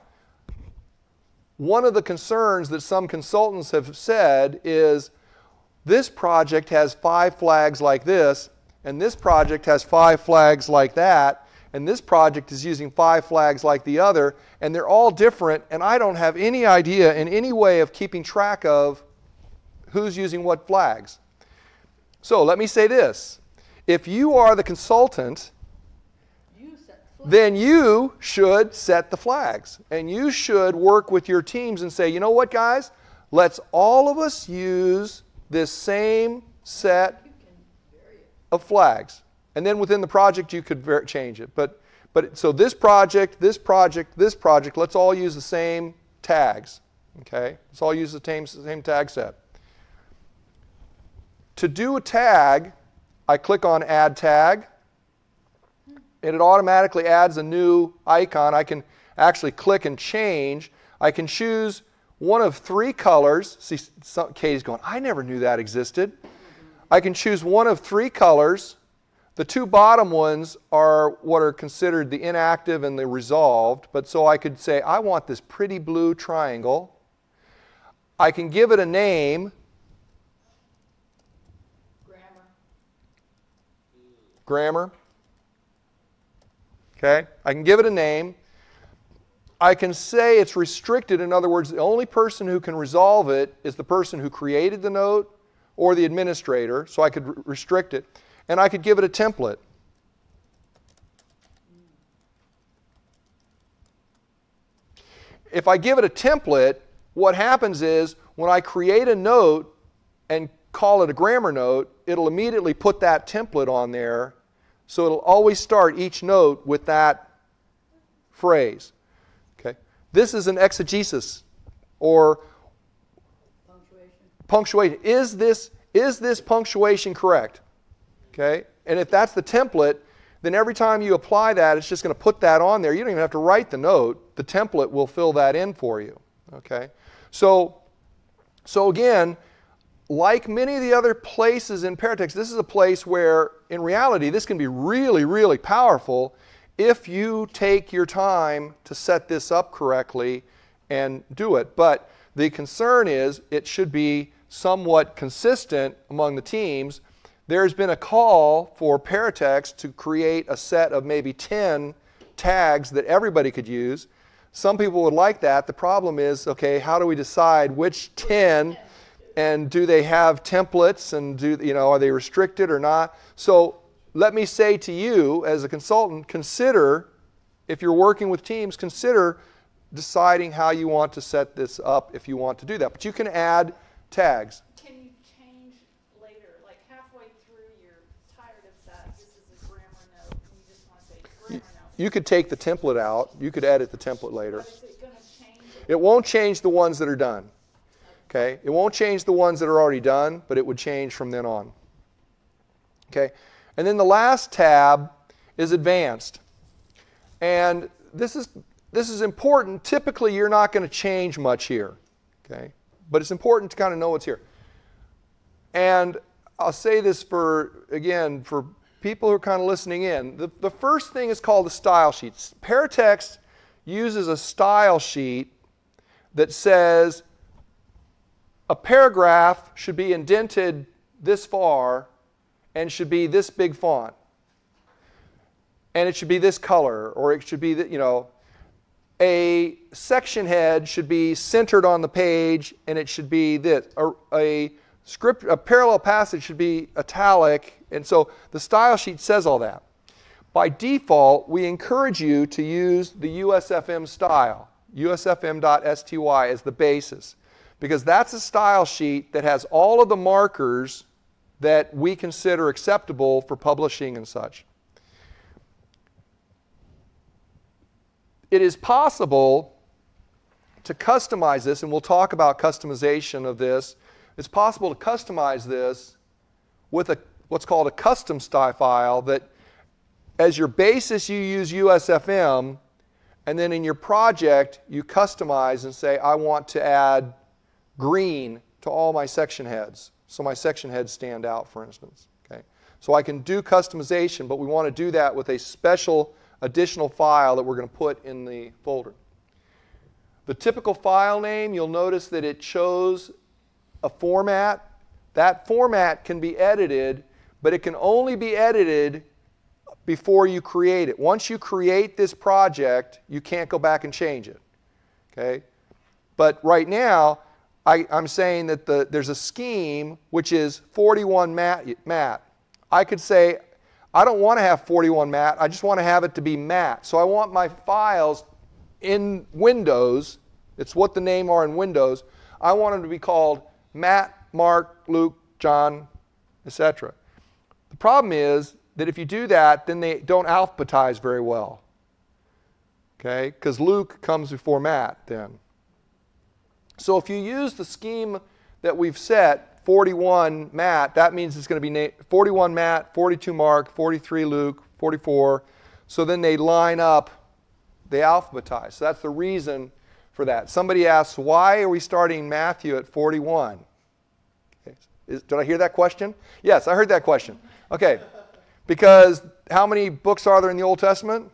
one of the concerns that some consultants have said is this project has five flags like this, and this project has five flags like that, and this project is using five flags like the other, and they're all different, and I don't have any idea in any way of keeping track of who's using what flags. So let me say this if you are the consultant, then you should set the flags. And you should work with your teams and say, you know what, guys? Let's all of us use this same set
You can vary it.
Of flags. And then within the project, you could change it. But, but so this project, this project, this project, let's all use the same tags. Okay? Let's all use the same, same tag set. To do a tag, I click on Add Tag, and it automatically adds a new icon. I can actually click and change. I can choose one of three colors. See, some, Katie's going, I never knew that existed. I can choose one of three colors. The two bottom ones are what are considered the inactive and the resolved. But so I could say, I want this pretty blue triangle. I can give it a name,
Grammar.
grammar. Okay? I can give it a name. I can say it's restricted. In other words, the only person who can resolve it is the person who created the note or the administrator. So I could restrict it. And I could give it a template. If I give it a template, what happens is when I create a note and call it a grammar note, it'll immediately put that template on there. So it'll always start each note with that phrase. Okay? This is an exegesis or
Punctuation.
Is this, is this punctuation correct? Okay? And if that's the template, then every time you apply that, it's just going to put that on there. You don't even have to write the note. The template will fill that in for you. Okay? So, so again, like many of the other places in Paratext, this is a place where, in reality, this can be really, really powerful if you take your time to set this up correctly and do it. But the concern is it should be somewhat consistent among the teams. There's been a call for Paratext to create a set of maybe 10 tags that everybody could use. Some people would like that. The problem is, okay, how do we decide which 10 and do they have templates and do you know are they restricted or not? So let me say to you as a consultant, consider if you're working with teams, consider deciding how you want to set this up if you want to do that. But you can add tags.
Can you change later, like halfway through, you're tired of that, this is a grammar note, and you just wanna say grammar note?
You could take the template out. You could edit the template later.
But is it gonna change it?
It won't change the ones that are done. Okay? It won't change the ones that are already done, but it would change from then on. Okay? And then the last tab is advanced. And this is this is important. Typically you're not going to change much here. Okay? But it's important to kind of know what's here. And I'll say this for again for people who are kind of listening in. The, the first thing is called the style sheets. Paratext uses a style sheet that says a paragraph should be indented this far and should be this big font. And it should be this color, or it should be, th- you know, a section head should be centered on the page and it should be this. A, a script, a parallel passage should be italic. And so the style sheet says all that. By default, we encourage you to use the USFM style, usfm.sty as the basis, because that's a style sheet that has all of the markers that we consider acceptable for publishing and such. It is possible to customize this, and we'll talk about customization of this. It's possible to customize this with a what's called a custom style file that as your basis you use USFM and then in your project you customize and say I want to add green to all my section heads so my section heads stand out for instance okay so I can do customization but we want to do that with a special additional file that we're going to put in the folder the typical file name you'll notice that it shows a format that format can be edited, but it can only be edited before you create it. Once you create this project, you can't go back and change it. Okay? But right now, I, am saying that the, there's a scheme which is 41 mat, mat. I could say, I don't want to have 41 mat, I just want to have it to be mat. So I want my files in Windows, it's what the name are in Windows, I want them to be called Matt, Mark, Luke, John, etc. The problem is that if you do that, then they don't alphabetize very well. Okay? Because Luke comes before Matt then. So if you use the scheme that we've set, 41 Matt, that means it's going to be 41 Matt, 42 Mark, 43 Luke, 44. So then they line up, they alphabetize. So that's the reason for that. Somebody asks, why are we starting Matthew at 41? Okay. Is, did I hear that question? Yes, I heard that question. Okay. Because how many books are there in the Old Testament?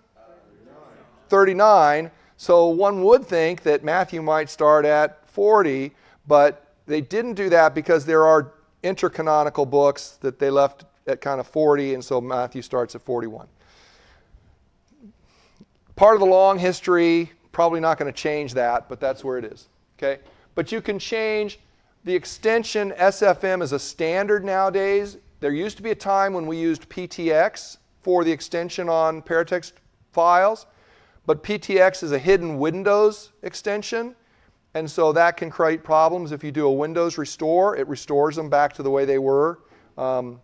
39. So one would think that Matthew might start at 40, but they didn't do that because there are intercanonical books that they left at kind of 40, and so Matthew starts at 41. Part of the long history, probably not going to change that, but that's where it is. Okay? But you can change the extension SFM is a standard nowadays. There used to be a time when we used PTX for the extension on Paratext files, but PTX is a hidden Windows extension. And so that can create problems if you do a Windows restore. It restores them back to the way they were um,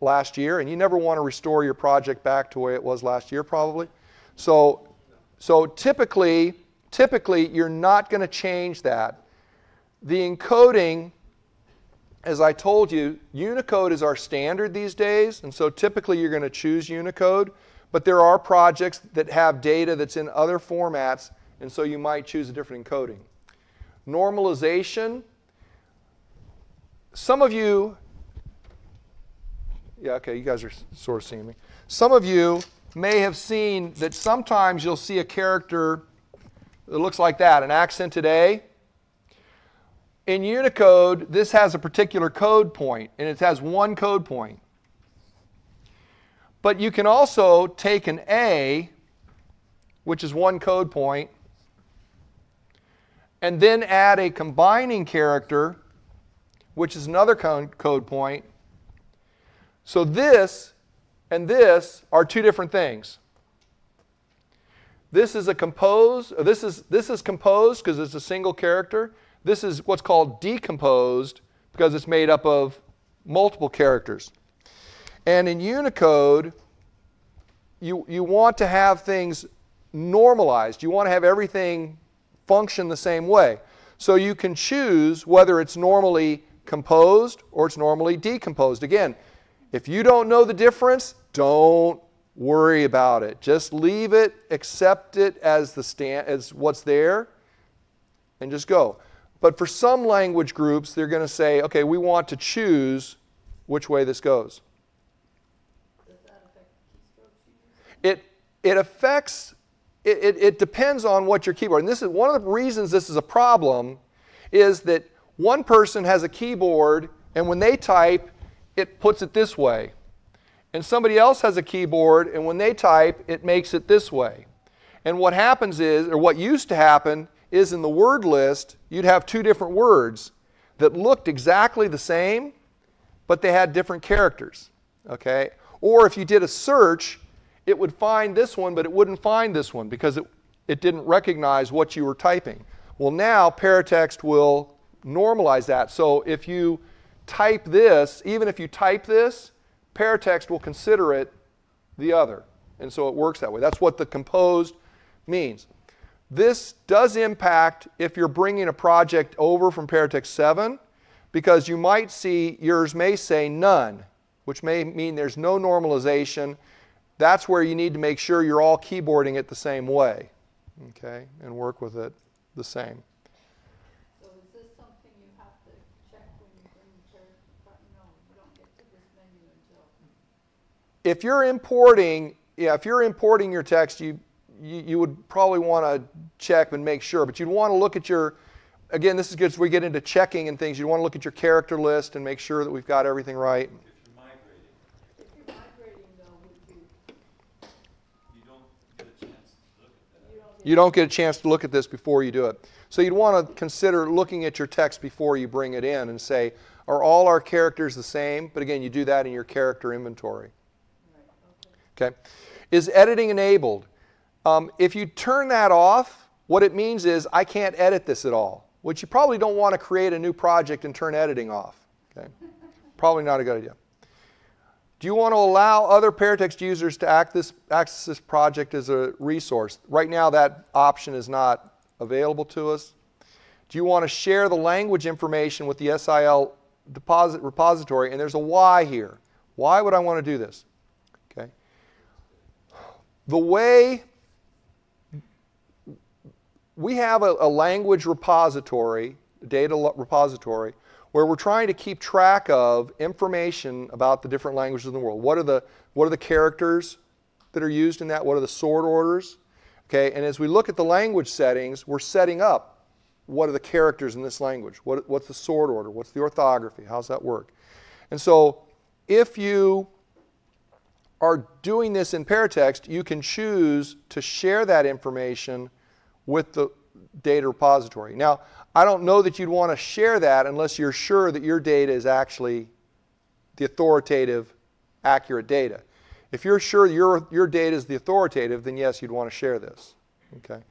last year. And you never want to restore your project back to the way it was last year, probably. So, so typically, typically, you're not going to change that. The encoding, as I told you, Unicode is our standard these days. And so typically, you're going to choose Unicode. But there are projects that have data that's in other formats. And so you might choose a different encoding normalization. Some of you, yeah, okay, you guys are sort of seeing me. Some of you may have seen that sometimes you'll see a character that looks like that, an accented A. In Unicode, this has a particular code point, and it has one code point. But you can also take an A, which is one code point, and then add a combining character, which is another code point. So this and this are two different things. This is a compose, uh, this is, this is composed because it's a single character. This is what's called decomposed because it's made up of multiple characters. And in Unicode, you, you want to have things normalized. You want to have everything function the same way. So you can choose whether it's normally composed or it's normally decomposed. Again, if you don't know the difference, don't worry about it. Just leave it, accept it as the stand, as what's there, and just go. But for some language groups, they're going to say, okay, we want to choose which way this goes.
Does that affect keystrokes?
It, it affects it, it, it, depends on what your keyboard. And this is one of the reasons this is a problem is that one person has a keyboard and when they type, it puts it this way. And somebody else has a keyboard and when they type, it makes it this way. And what happens is, or what used to happen, is in the word list, you'd have two different words that looked exactly the same, but they had different characters. Okay? Or if you did a search, it would find this one, but it wouldn't find this one because it, it didn't recognize what you were typing. Well, now Paratext will normalize that. So if you type this, even if you type this, Paratext will consider it the other. And so it works that way. That's what the composed means. This does impact if you're bringing a project over from Paratext 7 because you might see yours may say none, which may mean there's no normalization that's where you need to make sure you're all keyboarding it the same way, okay, and work with it the same.
So is this something you have to check when you bring the no, you don't get to this menu until?
If you're importing, yeah, if you're importing your text, you, you, you would probably want to check and make sure, but you'd want to look at your, again, this is good as we get into checking and things. You'd want to look at your character list and make sure that we've got everything right.
You
don't get. A chance to look at
this before you do it. So you'd want to consider looking at your text before you bring it in and say, are all our characters the same? But again, you do that in your character inventory.
Okay.
Is editing enabled? Um, if you turn that off, what it means is I can't edit this at all, which you probably don't want to create a new project and turn editing off. Okay. probably not a good idea. Do you want to allow other Paratext users to this, access this project as a resource? Right now, that option is not available to us. Do you want to share the language information with the SIL deposit repository? And there's a why here. Why would I want to do this? Okay. The way we have a, a language repository, data repository, where we're trying to keep track of information about the different languages in the world. What are the, what are the characters that are used in that? What are the sort orders? Okay, and as we look at the language settings, we're setting up what are the characters in this language? What, what's the sort order? What's the orthography? How's that work? And so if you are doing this in Paratext, you can choose to share that information with the data repository. Now, I don't know that you'd want to share that unless you're sure that your data is actually the authoritative, accurate data. If you're sure your, your data is the authoritative, then yes, you'd want to share this. Okay.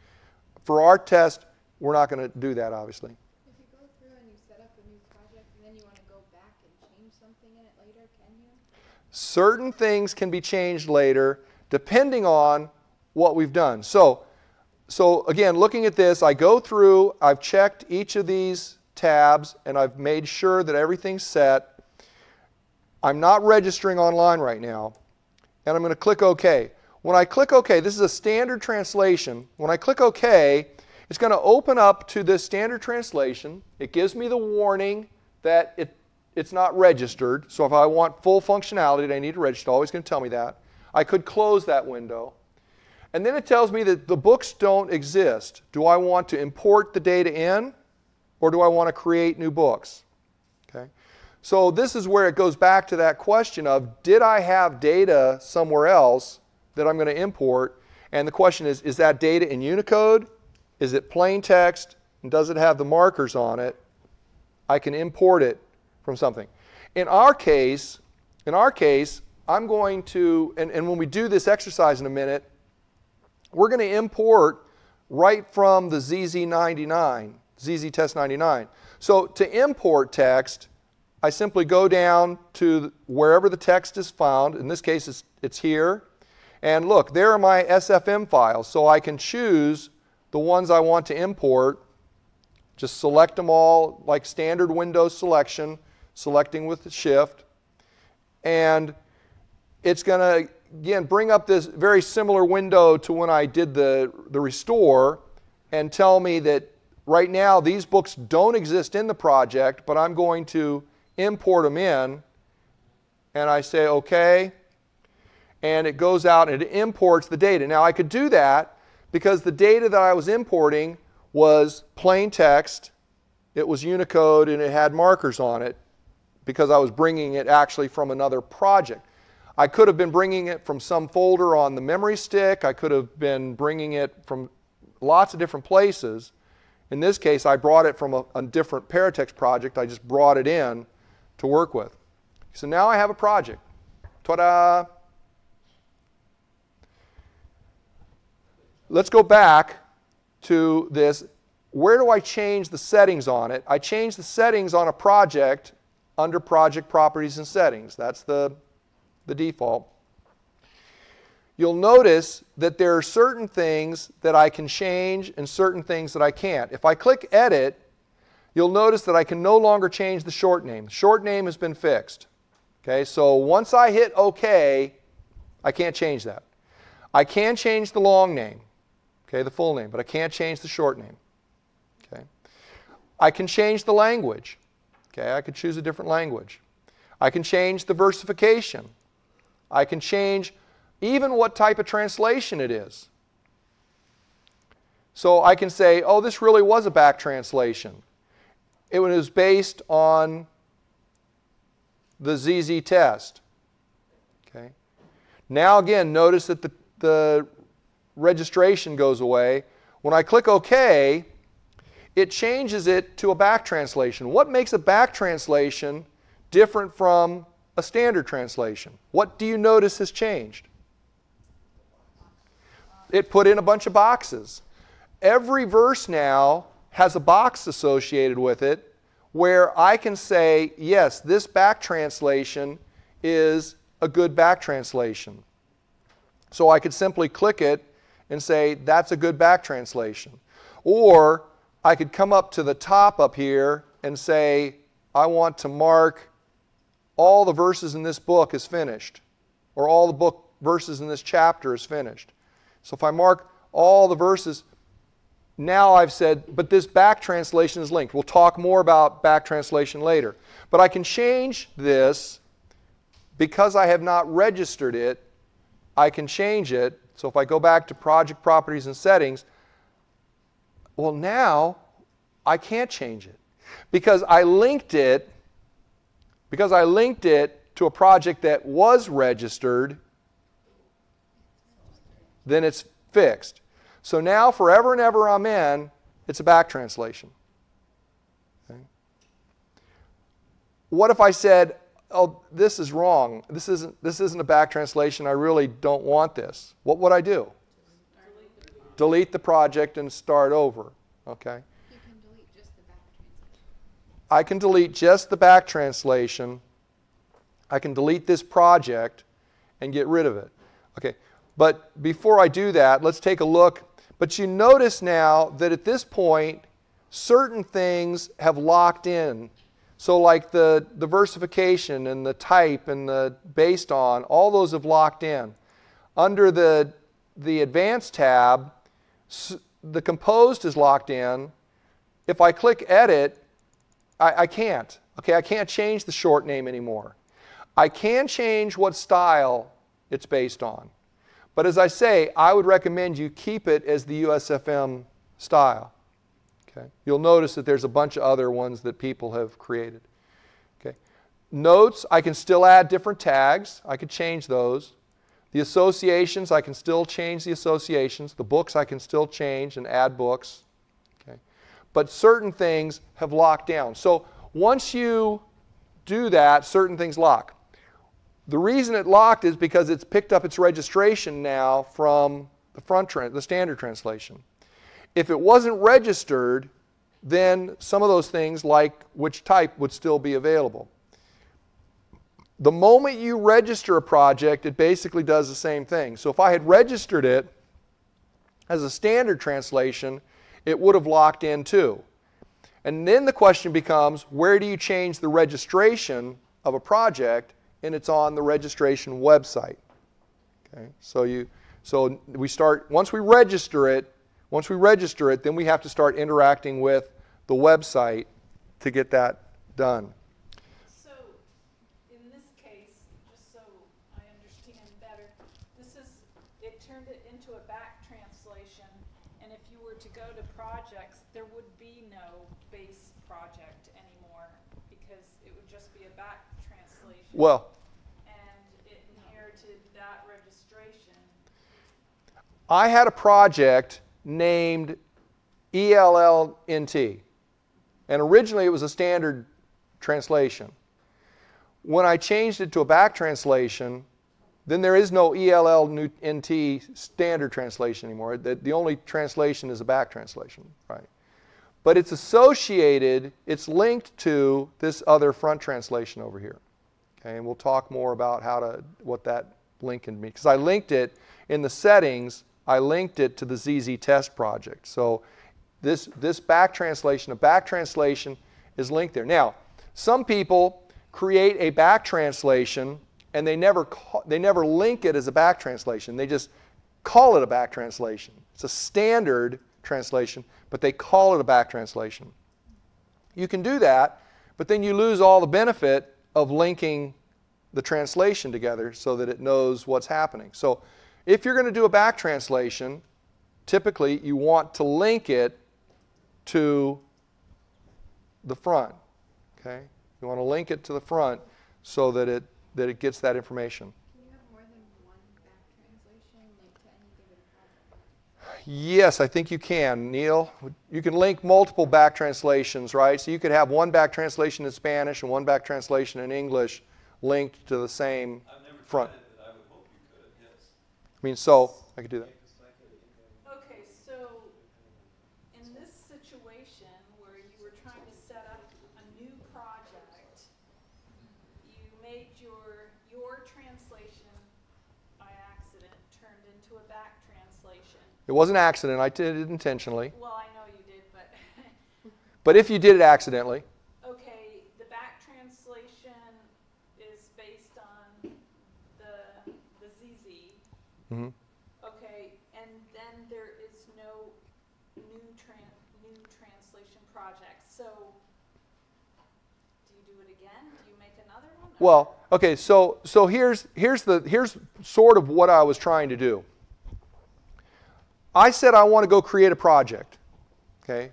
For our test, we're not going to do that, obviously.
If you go through and you set up a new project and then you want to go back and change something in it later, can you?
certain things can be changed later depending on what we've done. So, so again, looking at this, I go through, I've checked each of these tabs and I've made sure that everything's set. I'm not registering online right now, and I'm going to click OK. When I click OK, this is a standard translation. When I click OK, it's going to open up to this standard translation. It gives me the warning that it, it's not registered. So if I want full functionality, I need to register. It's always going to tell me that. I could close that window. And then it tells me that the books don't exist. Do I want to import the data in or do I want to create new books? Okay. So this is where it goes back to that question of did I have data somewhere else that I'm going to import? And the question is is that data in Unicode? Is it plain text? And does it have the markers on it? I can import it from something. In our case, in our case, I'm going to, and, and when we do this exercise in a minute, we're going to import right from the ZZ99, ZZ Test 99. So to import text, I simply go down to wherever the text is found. In this case, it's, it's here. And look, there are my SFM files. So I can choose the ones I want to import. Just select them all like standard Windows selection, selecting with the shift. And it's going to, again, bring up this very similar window to when I did the, the restore and tell me that right now these books don't exist in the project, but I'm going to import them in. And I say, OK. And it goes out and it imports the data. Now, I could do that because the data that I was importing was plain text, it was Unicode, and it had markers on it because I was bringing it actually from another project. I could have been bringing it from some folder on the memory stick. I could have been bringing it from lots of different places. In this case, I brought it from a, a different Paratext project. I just brought it in to work with. So now I have a project. Ta-da! Let's go back to this. Where do I change the settings on it? I change the settings on a project under Project Properties and Settings. That's the, the default. You'll notice that there are certain things that I can change and certain things that I can't. If I click Edit, you'll notice that I can no longer change the short name. The short name has been fixed. Okay, so once I hit OK, I can't change that. I can change the long name, okay, the full name, but I can't change the short name. Okay. I can change the language. Okay, I could choose a different language. I can change the versification. I can change even what type of translation it is. So I can say, oh, this really was a back translation. it was based on the ZZ test. Okay. Now again, notice that the, the registration goes away. When I click OK, it changes it to a back translation. What makes a back translation different from a standard translation? What do you notice has changed? It put in a bunch of boxes. Every verse now has a box associated with it where I can say, yes, this back translation is a good back translation. So I could simply click it and say, that's a good back translation. Or I could come up to the top up here and say, I want to mark all the verses in this book is finished, or all the book verses in this chapter is finished. So if I mark all the verses, now I've said, but this back translation is linked. We'll talk more about back translation later. But I can change this because I have not registered it. I can change it. So if I go back to project properties and settings, well, now I can't change it because I linked it because I linked it to a project that was registered, then it's fixed. So now, forever and ever, amen, it's a back translation. Okay. What if I said, oh, this is wrong. This isn't, this isn't a back translation. I really don't want this. What would I do? Delete the project and start over. Okay.
You can delete just the back translation.
I can delete just the back translation. I can delete this project and get rid of it. Okay. But before I do that, let's take a look. But you notice now that at this point, certain things have locked in. So like the, the versification and the type and the based on, all those have locked in. Under the, the advanced tab, the composed is locked in. If I click edit, I, I can't. Okay, I can't change the short name anymore. I can change what style it's based on. But as I say, I would recommend you keep it as the USFM style. Okay? You'll notice that there's a bunch of other ones that people have created. Okay? Notes, I can still add different tags. I could change those. The associations, I can still change the associations. The books, I can still change and add books. But certain things have locked down. So once you do that, certain things lock. The reason it locked is because it's picked up its registration now from the front the standard translation. If it wasn't registered, then some of those things like which type would still be available. The moment you register a project, it basically does the same thing. So if I had registered it as a standard translation, it would have locked in too. And then the question becomes, where do you change the registration of a project? And it's on the registration website. Okay, so you, so we start once we register it. Once we register it, then we have to start interacting with the website to get that done.
So, in this case, just so I understand better, this is, it turned it into a back translation, and if you were to go to projects, there would be no base project anymore, because it would just be a back translation.
Well,
And it inherited that registration.
I had a project named ELLNT, and originally it was a standard translation. When I changed it to a back translation, then there is no ELLNT standard translation anymore. The, the only translation is a back translation, right? But it's associated, it's linked to this other front translation over here. Okay, and we'll talk more about how to what that link can be because I linked it in the settings. I linked it to the ZZ test project. So this this back translation, a back translation, is linked there. Now, some people create a back translation and they never call, they never link it as a back translation. They just call it a back translation. It's a standard translation, but they call it a back translation. You can do that, but then you lose all the benefit of linking the translation together so that it knows what's happening. So if you're going to do a back translation, typically you want to link it to the front. Okay? You want to link it to the front so that it that it gets that information.
Can you have more than one back translation linked to any given project?
Yes, I think you can, Neil. You can link multiple back translations, right? So you could have one back translation in Spanish and one back translation in English linked to the same
I've never
front.
tried it, but I would hope you could, yes.
I mean, so I could do that.
Okay, so in this situation where you were trying to set up a new project, you made your, your translation by accident turned into a back translation.
It was an accident. I did it intentionally.
Well, I know you did, but,
But if you did it accidentally,
okay, the back translation is based on the, the ZZ.
mhm.
Okay, and then there is no new tran, new translation project, so do you do it again? Do you make another one?
Well, okay, so so here's here's the here's sort of what I was trying to do. I said I want to go create a project. Okay?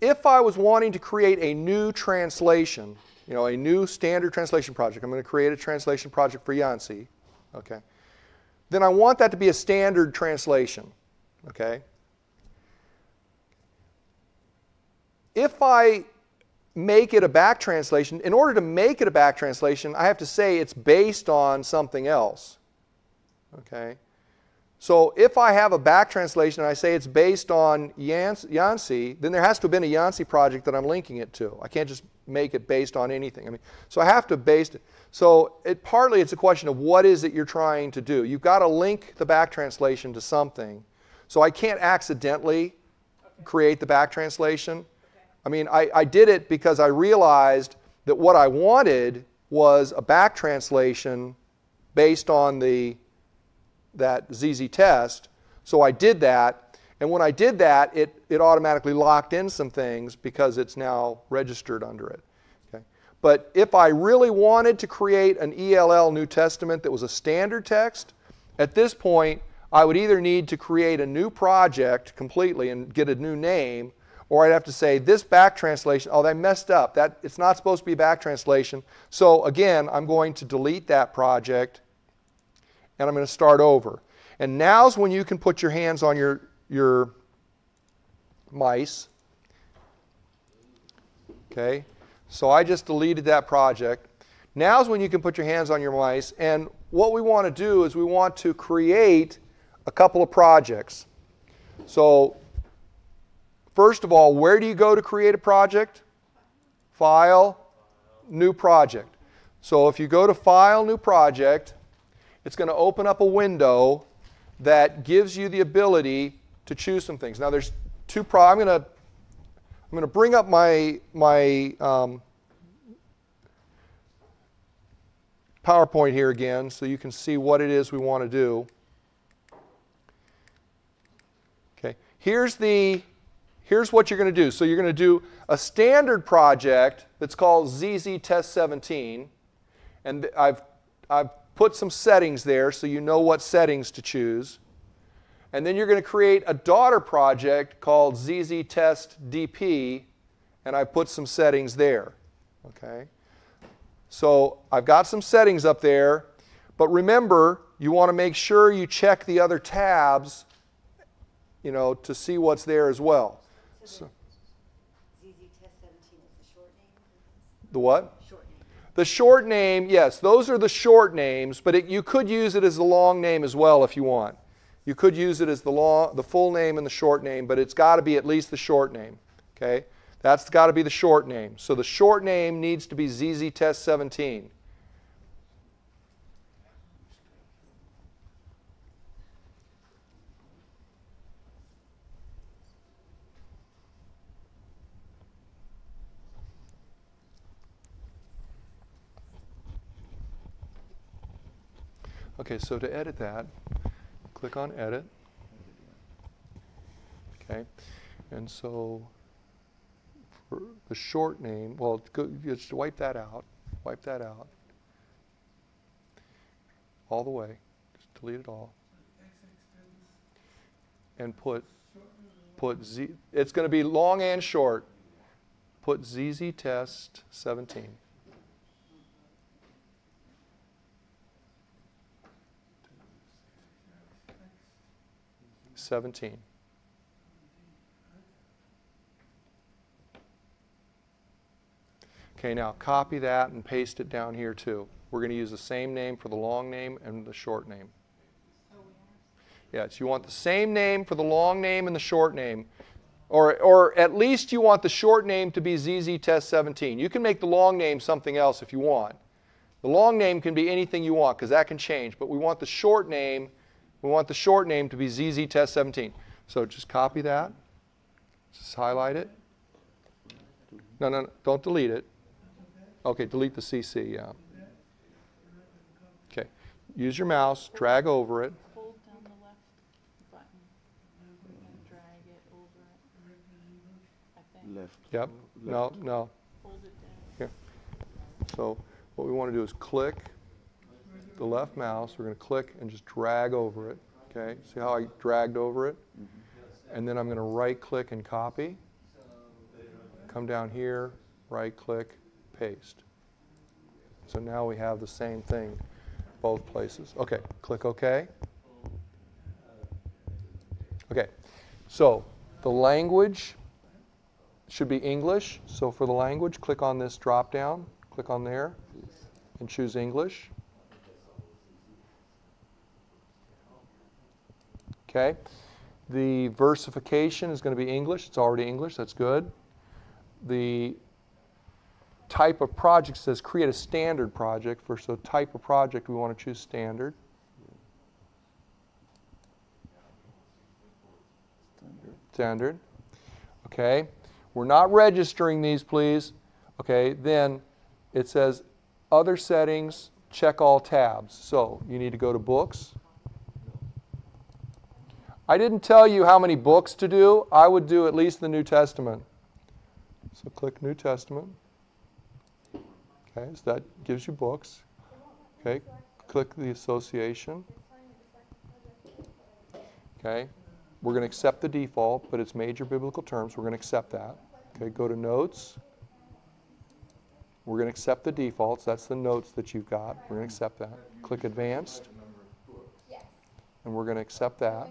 If I was wanting to create a new translation, you know, a new standard translation project, I'm going to create a translation project for Yancy, okay? Then I want that to be a standard translation, okay? If I make it a back translation, in order to make it a back translation, I have to say it's based on something else. Okay? So if I have a back translation and I say it's based on Yancy, then there has to have been a Yancy project that I'm linking it to. I can't just make it based on anything. I mean, so I have to base it. So it partly it's a question of what is it you're trying to do. You've got to link the back translation to something. So I can't accidentally create the back translation. I mean, I, I did it because I realized that what I wanted was a back translation based on the that ZZ test. So I did that, and when I did that, it, it automatically locked in some things because it's now registered under it. Okay? But if I really wanted to create an ELL New Testament that was a standard text, at this point, I would either need to create a new project completely and get a new name, or I'd have to say this back translation, oh, they messed up. That it's not supposed to be back translation. So again, I'm going to delete that project and I'm going to start over. And now's when you can put your hands on your your mice. Okay? So I just deleted that project. Now's when you can put your hands on your mice and what we want to do is we want to create a couple of projects. So First of all, where do you go to create a project? File, new project. So if you go to File, new project, it's going to open up a window that gives you the ability to choose some things. Now there's two. Pro- I'm going to I'm going to bring up my my um, PowerPoint here again, so you can see what it is we want to do. Okay. Here's the here's what you're going to do. So you're going to do a standard project that's called ZZ Test 17. And I've, I've put some settings there so you know what settings to choose. And then you're going to create a daughter project called ZZ Test DP. And I've put some settings there. Okay? So I've got some settings up there. But remember, you want to make sure you check the other tabs, you know, to see what's there as well.
So the ZZ Test 17 is the short name?
The what? The short name, yes, those are the short names, but it, you could use it as the long name as well if you want. You could use it as the long, the full name and the short name, but it's got to be at least the short name. Okay, that's got to be the short name. So the short name needs to be ZZ Test 17. Okay, so to edit that, click on Edit. Okay, and so for the short name, well, go, just wipe that out. Wipe that out. All the way. Just delete it all. And put put Z. It's going to be long and short. put ZZ test 17. Seventeen. Okay, now copy that and paste it down here too. We're going to use the same name for the long name and the short name. Yes, you want the same name for the long name and the short name. Or, or at least you want the short name to be ZZ Test 17. You can make the long name something else if you want. The long name can be anything you want because that can change, but we want the short name, we want the short name to be ZZ Test 17. So just copy that. Just highlight it. No, no, no, don't delete it. Okay, delete the CC, yeah. Okay, use your mouse, drag over it.
Hold down the left button and drag it over it. I think,
Left.
Yep, no, no.
hold it down.
Here. So what we want to do is click the left mouse. We're going to click and just drag over it. Okay, see how I dragged over it? Mm-hmm. And then I'm going to right click and copy. Come down here, right click, paste. So now we have the same thing both places. Okay, click OK. Okay, so the language should be English. So for the language, click on this drop down, click on there, and choose English. Okay. The versification is going to be English. It's already English. That's good. The type of project says create a standard project. For so type of project, we want to choose standard. Standard. Okay. We're not registering these, please. Okay, then it says other settings, check all tabs. So you need to go to books. I didn't tell you how many books to do. I would do at least the New Testament. So click New Testament. Okay, so that gives you books. Okay, click the association. Okay, we're going to accept the default, but it's major biblical terms. We're going to accept that. Okay, go to notes. We're going to accept the defaults. That's the notes that you've got. We're going to accept that. Click advanced. And we're going to accept that.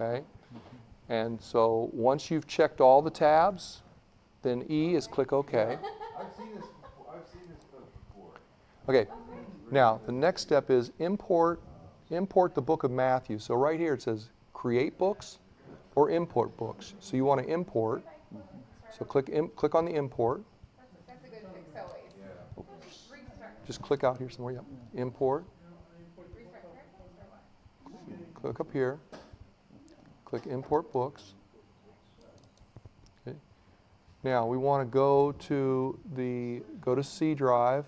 Okay? And so once you've checked all the tabs, then E is click OK.
I've seen this before, I've seen this before.
Okay. Now, the next step is import import the book of Matthew. So right here it says create books or import books. So you want to import. So click im- click on the import.
That's, that's a good fix always.
Just click out here somewhere. Yep. Import.
restart there, or what?
Click up here. Click import books. Okay. Now we want to go to the go to C drive.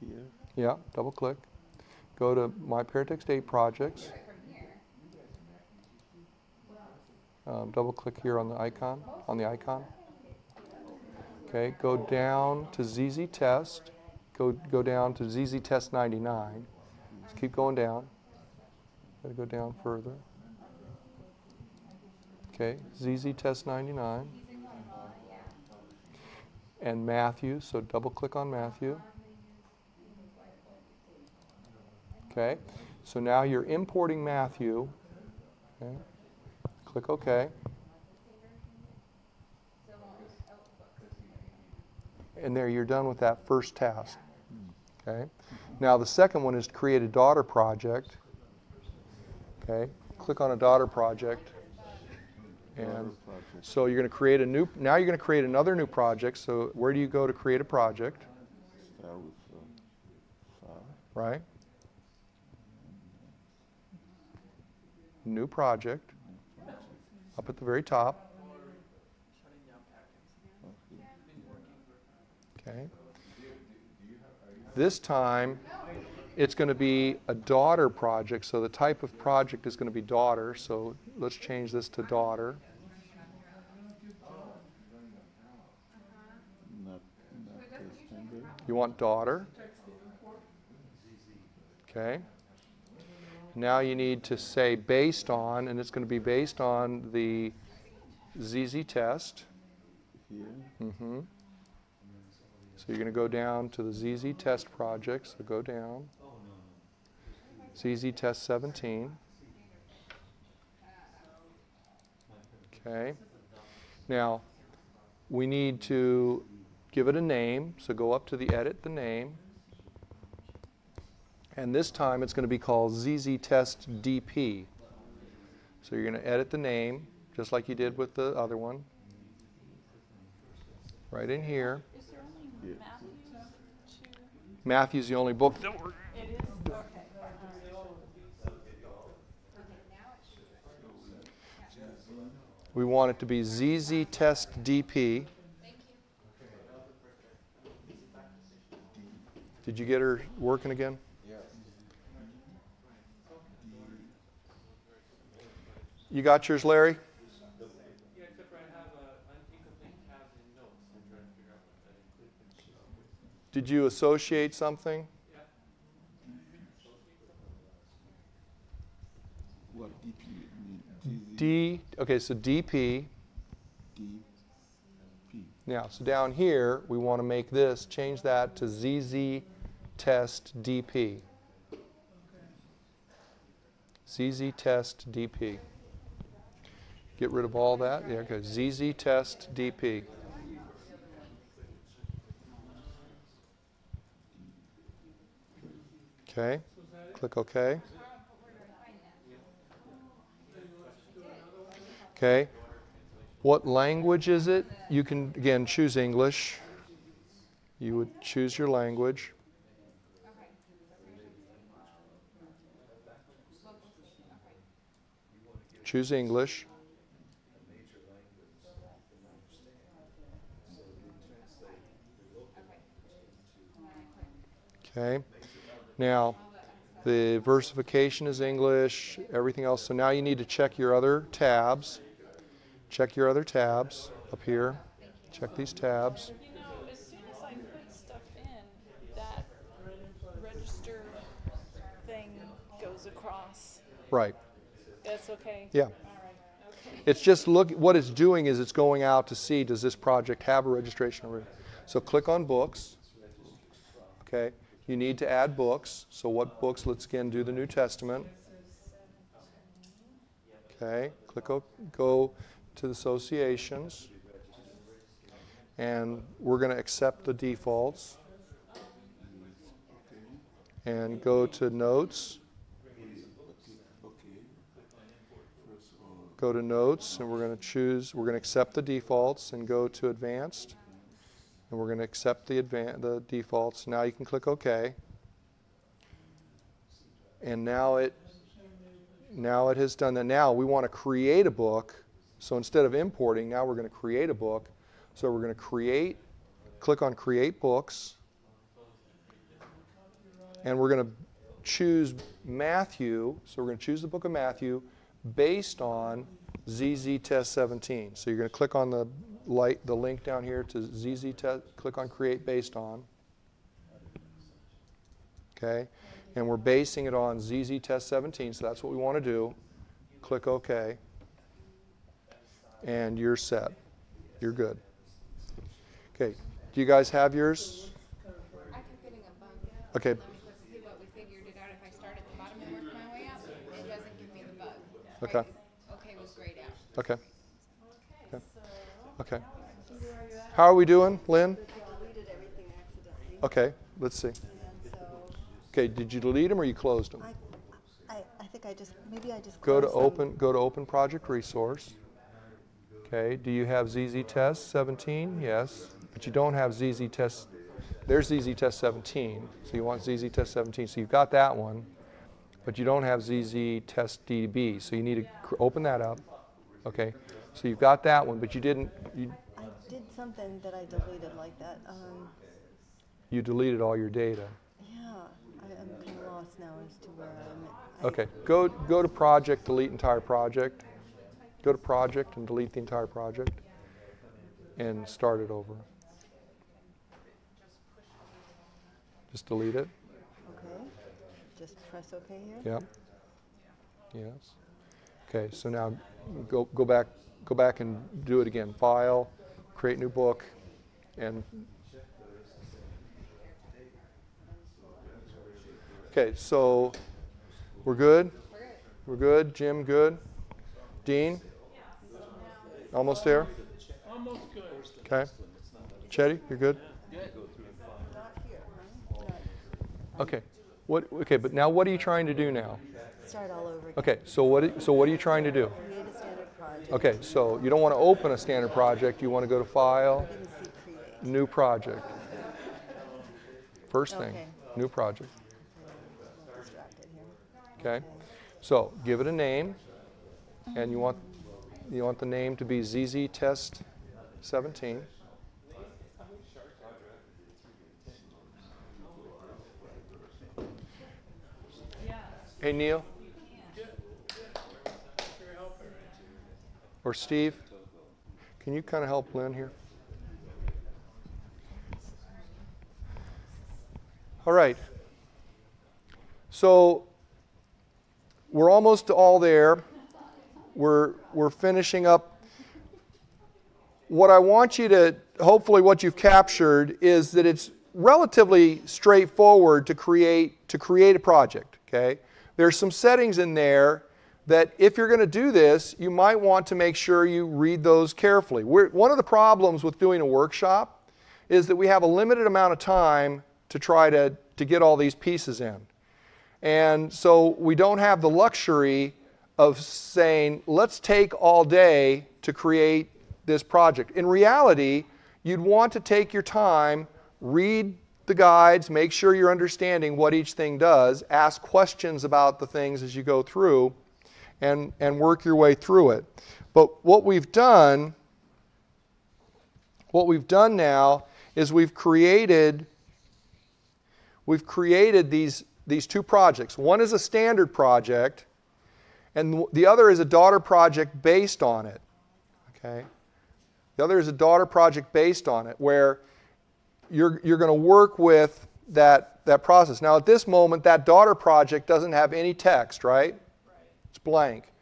Here.
Yeah, double click. Go to My Paratext 8 projects.
Right from here.
Um, double click here on the icon, on the icon. Okay, go down to ZZ Test. Go, go down to ZZ Test 99. Just keep going down. Gotta go down further. Okay, ZZ Test 99. And Matthew, so double click on Matthew. Okay, so now you're importing Matthew. Okay. Click OK. And there you're done with that first task. Hmm. Okay. Now the second one is to create a daughter project. Okay. Click on a daughter project. And so you're going to create a new now you're going to create another new project. So where do you go to create a project? Right? New project. Up at the very top. Okay. This time, it's going to be a daughter project. So the type of project is going to be daughter. So let's change this to daughter. You want daughter. Okay. Now you need to say based on, and it's going to be based on the ZZ test. Mm-hmm. So you're going to go down to the ZZ Test project. So go down. ZZ Test 17. Okay. Now, we need to give it a name. So go up to the edit the name. And this time it's going to be called ZZ Test DP. So you're going to edit the name just like you did with the other one. Right in here.
Is there only Matthews?
Matthew's the only book that we're.
It is, okay.
We want it to be ZZ Test DP. Did you get her working again?
yes.
You got yours, Larry?
Yeah, except for I have a, an incomplete tabs in notes. I'm trying to figure out what that includes.
Did you associate something?
What DP mean?
D, okay, so DP. Now, so down here, we want to make this, change that to ZZ Test DP. ZZ Test DP. Get rid of all that. Yeah, okay. ZZ Test DP. Okay. Click OK. Okay. What language is it? You can, again, choose English. You would choose your language. Choose English. Okay. Now, the versification is English, everything else. So now you need to check your other tabs. Check your other tabs up here. Check these tabs.
You know, as soon as I put stuff in, that register thing goes across.
Right.
That's okay?
Yeah.
All right, okay.
It's just look, what it's doing is it's going out to see does this project have a registration already. So click on books. Okay. You need to add books. So what books? Let's again do the New Testament. Okay. Click o- go to the associations. And we're going to accept the defaults. And go to notes. Go to notes and we're going to choose, we're going to accept the defaults and go to advanced. And we're going to accept the, the defaults. Now you can click OK. And now it, now it has done that. Now we want to create a book. So instead of importing, now we're going to create a book. So we're going to create, click on Create Books. And we're going to choose Matthew. So we're going to choose the book of Matthew based on ZZ Test 17. So you're going to click on the light, the link down here to ZZ Test, click on Create Based On. Okay? And we're basing it on ZZ Test 17, so that's what we want to do. Click OK. And you're set. You're good. Okay. Do you guys have yours?
I kept getting a bug.
Okay.
I'm see what we figured it out. If I start at the bottom and work my way up, it doesn't give me the bug.
Okay.
Okay was grayed out.
Okay. Okay. How are we doing, Lynn?
Deleted everything accidentally,
Okay, let's see. Okay, did you delete them or you closed them?
I, I, I think I just, maybe I just
Go to
closed them.
open, go to open project resource. Okay, do you have ZZ Test 17? Yes, but you don't have ZZ Test, there's ZZ Test 17, so you want ZZ Test 17, so you've got that one, but you don't have ZZ Test DP, so you need to open that up. Okay, so you've got that one, but you didn't, you,
I did something that I deleted like that, um,
you deleted all your data.
yeah, I, I'm kinda lost now as to where I'm at.
Okay, go, go to project, delete entire project. Go to project and delete the entire project and start it over. Just delete it.
Okay, just press OK here?
Yep. Yes. Okay, so now go, go back, go back and do it again. File, create new book, and okay. So we're good. We're good. Jim, good. Dean, almost there.
Almost good.
Okay. Chetty, you're good. Okay. What? Okay, but now what are you trying to do now?
Start all over again.
Okay. So what? So what are you trying to do?
Create a standard project.
Okay. So you don't want to open a standard project. You want to go to File,
Didn't see create.
New Project. First thing,
Okay.
New Project.
Distracted here.
Okay. So give it a name, and you want you want the name to be ZZ Test 17. Hey Neil. Or Steve, can you kind of help Lynn here? All right. So we're almost all there. We're, we're finishing up. What I want you to, hopefully, what you've captured is that it's relatively straightforward to create, to create a project. Okay? There's some settings in there that if you're going to do this, you might want to make sure you read those carefully. We're, one of the problems with doing a workshop is that we have a limited amount of time to try to, to get all these pieces in. And so we don't have the luxury of saying, let's take all day to create this project. In reality, you'd want to take your time, read the guides, make sure you're understanding what each thing does, ask questions about the things as you go through, and, and work your way through it. But what we've done, what we've done now is we've created we've created these, these two projects. One is a standard project, and the other is a daughter project based on it. Okay? The other is a daughter project based on it, where you're, you're going to work with that, that process. Now, at this moment, that daughter project doesn't have any text, right? It's blank.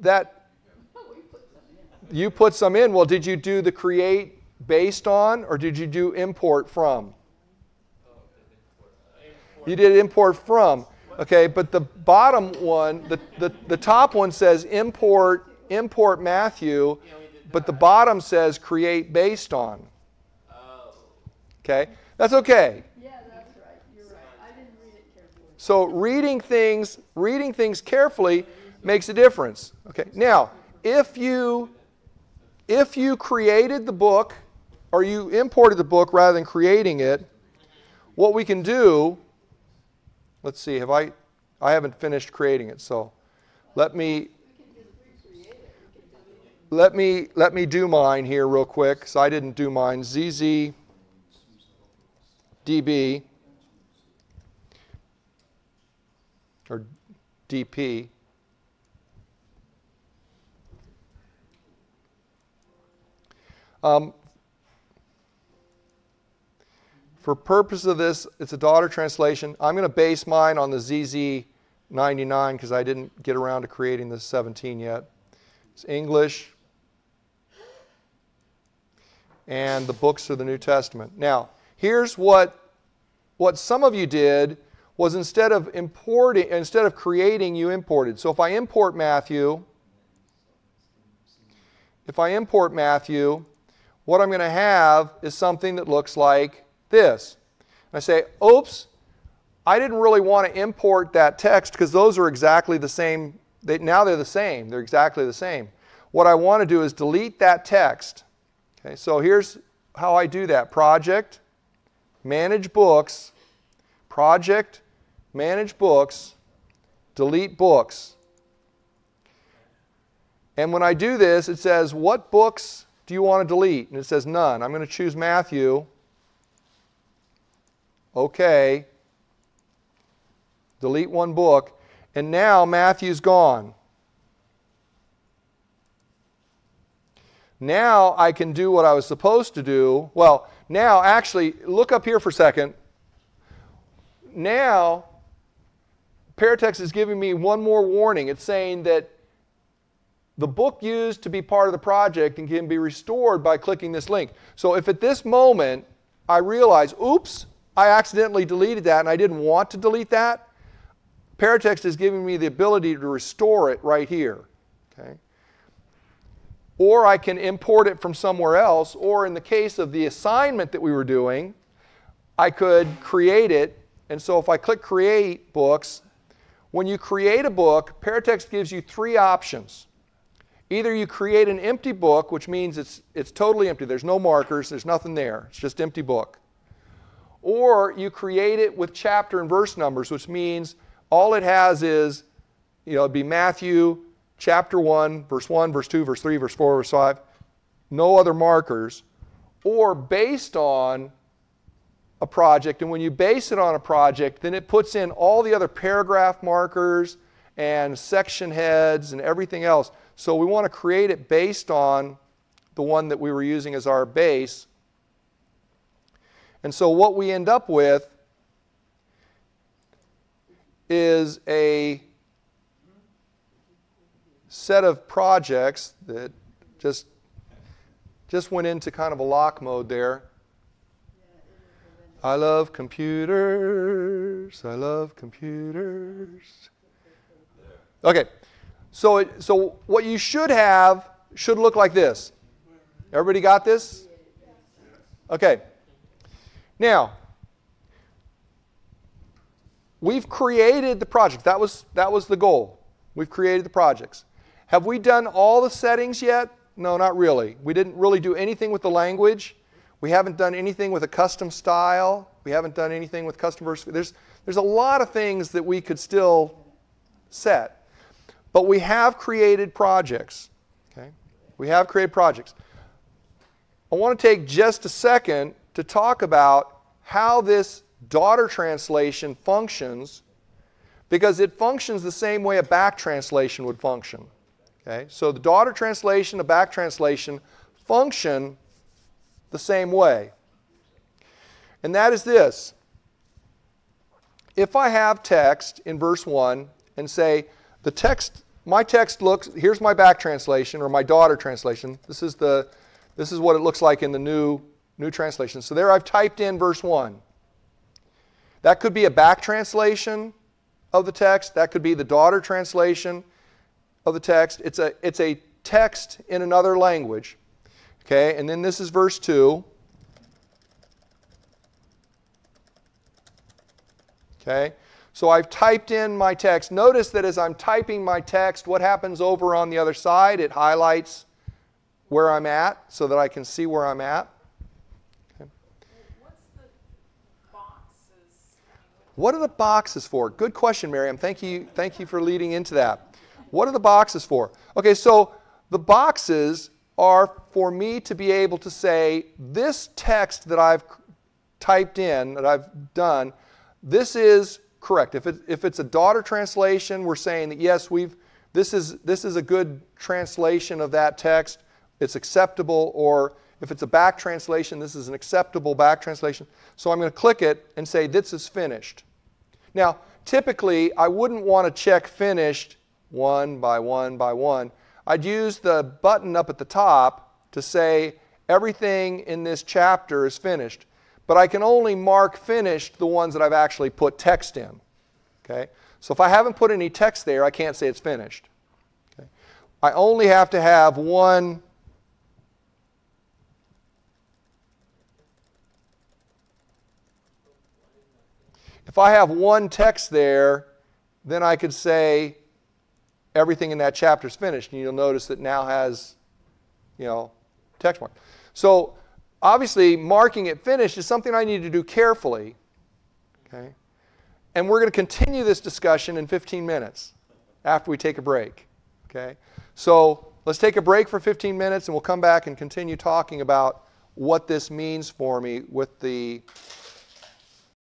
That you put some in. Well, did you do the create based on, or did you do import from? You did import from. Okay, but the bottom one, the, the, the top one says import, import Matthew, but the bottom says create based on. Okay? That's okay.
Yeah, that's right, you're right, I didn't read it carefully.
So reading things, reading things carefully makes a difference. Okay. Now, if you if you created the book or you imported the book rather than creating it, what we can do, let's see, have I I haven't finished creating it, so let me let me let me do mine here real quick because I didn't do mine. ZZ DB or DP. Um, for purpose of this, it's a daughter translation. I'm going to base mine on the ZZ 99 because I didn't get around to creating the 17 yet. It's English, and the books of the New Testament. Now, here's what, what some of you did was instead of importing, instead of creating, you imported. So if I import Matthew, if I import Matthew, what I'm going to have is something that looks like this. I say, oops, I didn't really want to import that text because those are exactly the same. They, now they're the same. They're exactly the same. What I want to do is delete that text. Okay, so here's how I do that. Project, manage books, project, manage books, delete books. And when I do this, it says, what books do you want to delete? And it says none. I'm going to choose Matthew. Okay. Delete one book. And now Matthew's gone. Now I can do what I was supposed to do. Well, now actually, look up here for a second. Now, Paratext is giving me one more warning. It's saying that the book used to be part of the project and can be restored by clicking this link. So if at this moment I realize, oops, I accidentally deleted that and I didn't want to delete that, Paratext is giving me the ability to restore it right here. Okay? Or I can import it from somewhere else, or in the case of the assignment that we were doing, I could create it. And so if I click Create Books, when you create a book, Paratext gives you three options. Either you create an empty book, which means it's, it's totally empty, there's no markers, there's nothing there, it's just empty book. Or you create it with chapter and verse numbers, which means all it has is, you know, it'd be Matthew chapter 1, verse 1, verse 2, verse 3, verse 4, verse 5, no other markers, or based on a project. And when you base it on a project, then it puts in all the other paragraph markers and section heads and everything else. So we want to create it based on the one that we were using as our base. And so what we end up with is a set of projects that just just went into kind of a lock mode there. I love computers. I love computers. Okay. So it, so what you should have should look like this. Everybody got this? Okay. Now, we've created the project. That was that was the goal. We've created the projects. Have we done all the settings yet? No, not really. We didn't really do anything with the language. We haven't done anything with a custom style. We haven't done anything with customers. There's, there's a lot of things that we could still set. But we have created projects. Okay? We have created projects. I want to take just a second to talk about how this daughter translation functions because it functions the same way a back translation would function. Okay? So the daughter translation, the back translation function the same way. And that is this. If I have text in verse 1 and say, the text, my text looks, here's my back translation or my daughter translation. This is, the, this is what it looks like in the new, new translation. So there I've typed in verse 1. That could be a back translation of the text. That could be the daughter translation of the text. It's a, it's a text in another language. Okay, and then this is verse 2. Okay, so I've typed in my text. Notice that as I'm typing my text, what happens over on the other side? It highlights where I'm at so that I can see where I'm at. Okay.
What's the boxes?
What are the boxes for? Good question, Miriam. Thank you, thank you for leading into that. What are the boxes for? Okay, so the boxes are for me to be able to say, this text that I've typed in, that I've done, this is correct. If, it, if it's a daughter translation, we're saying that yes, we've, this, is, this is a good translation of that text, it's acceptable, or if it's a back translation, this is an acceptable back translation. So I'm going to click it and say, this is finished. Now, typically, I wouldn't want to check finished one by one by one. I'd use the button up at the top to say everything in this chapter is finished. But I can only mark finished the ones that I've actually put text in. Okay? So if I haven't put any text there, I can't say it's finished. Okay? I only have to have one If I have one text there, then I could say everything in that chapter is finished. And you'll notice that now has, you know, text mark. So obviously, marking it finished is something I need to do carefully. Okay? And we're going to continue this discussion in 15 minutes after we take a break. Okay? So let's take a break for 15 minutes and we'll come back and continue talking about what this means for me with the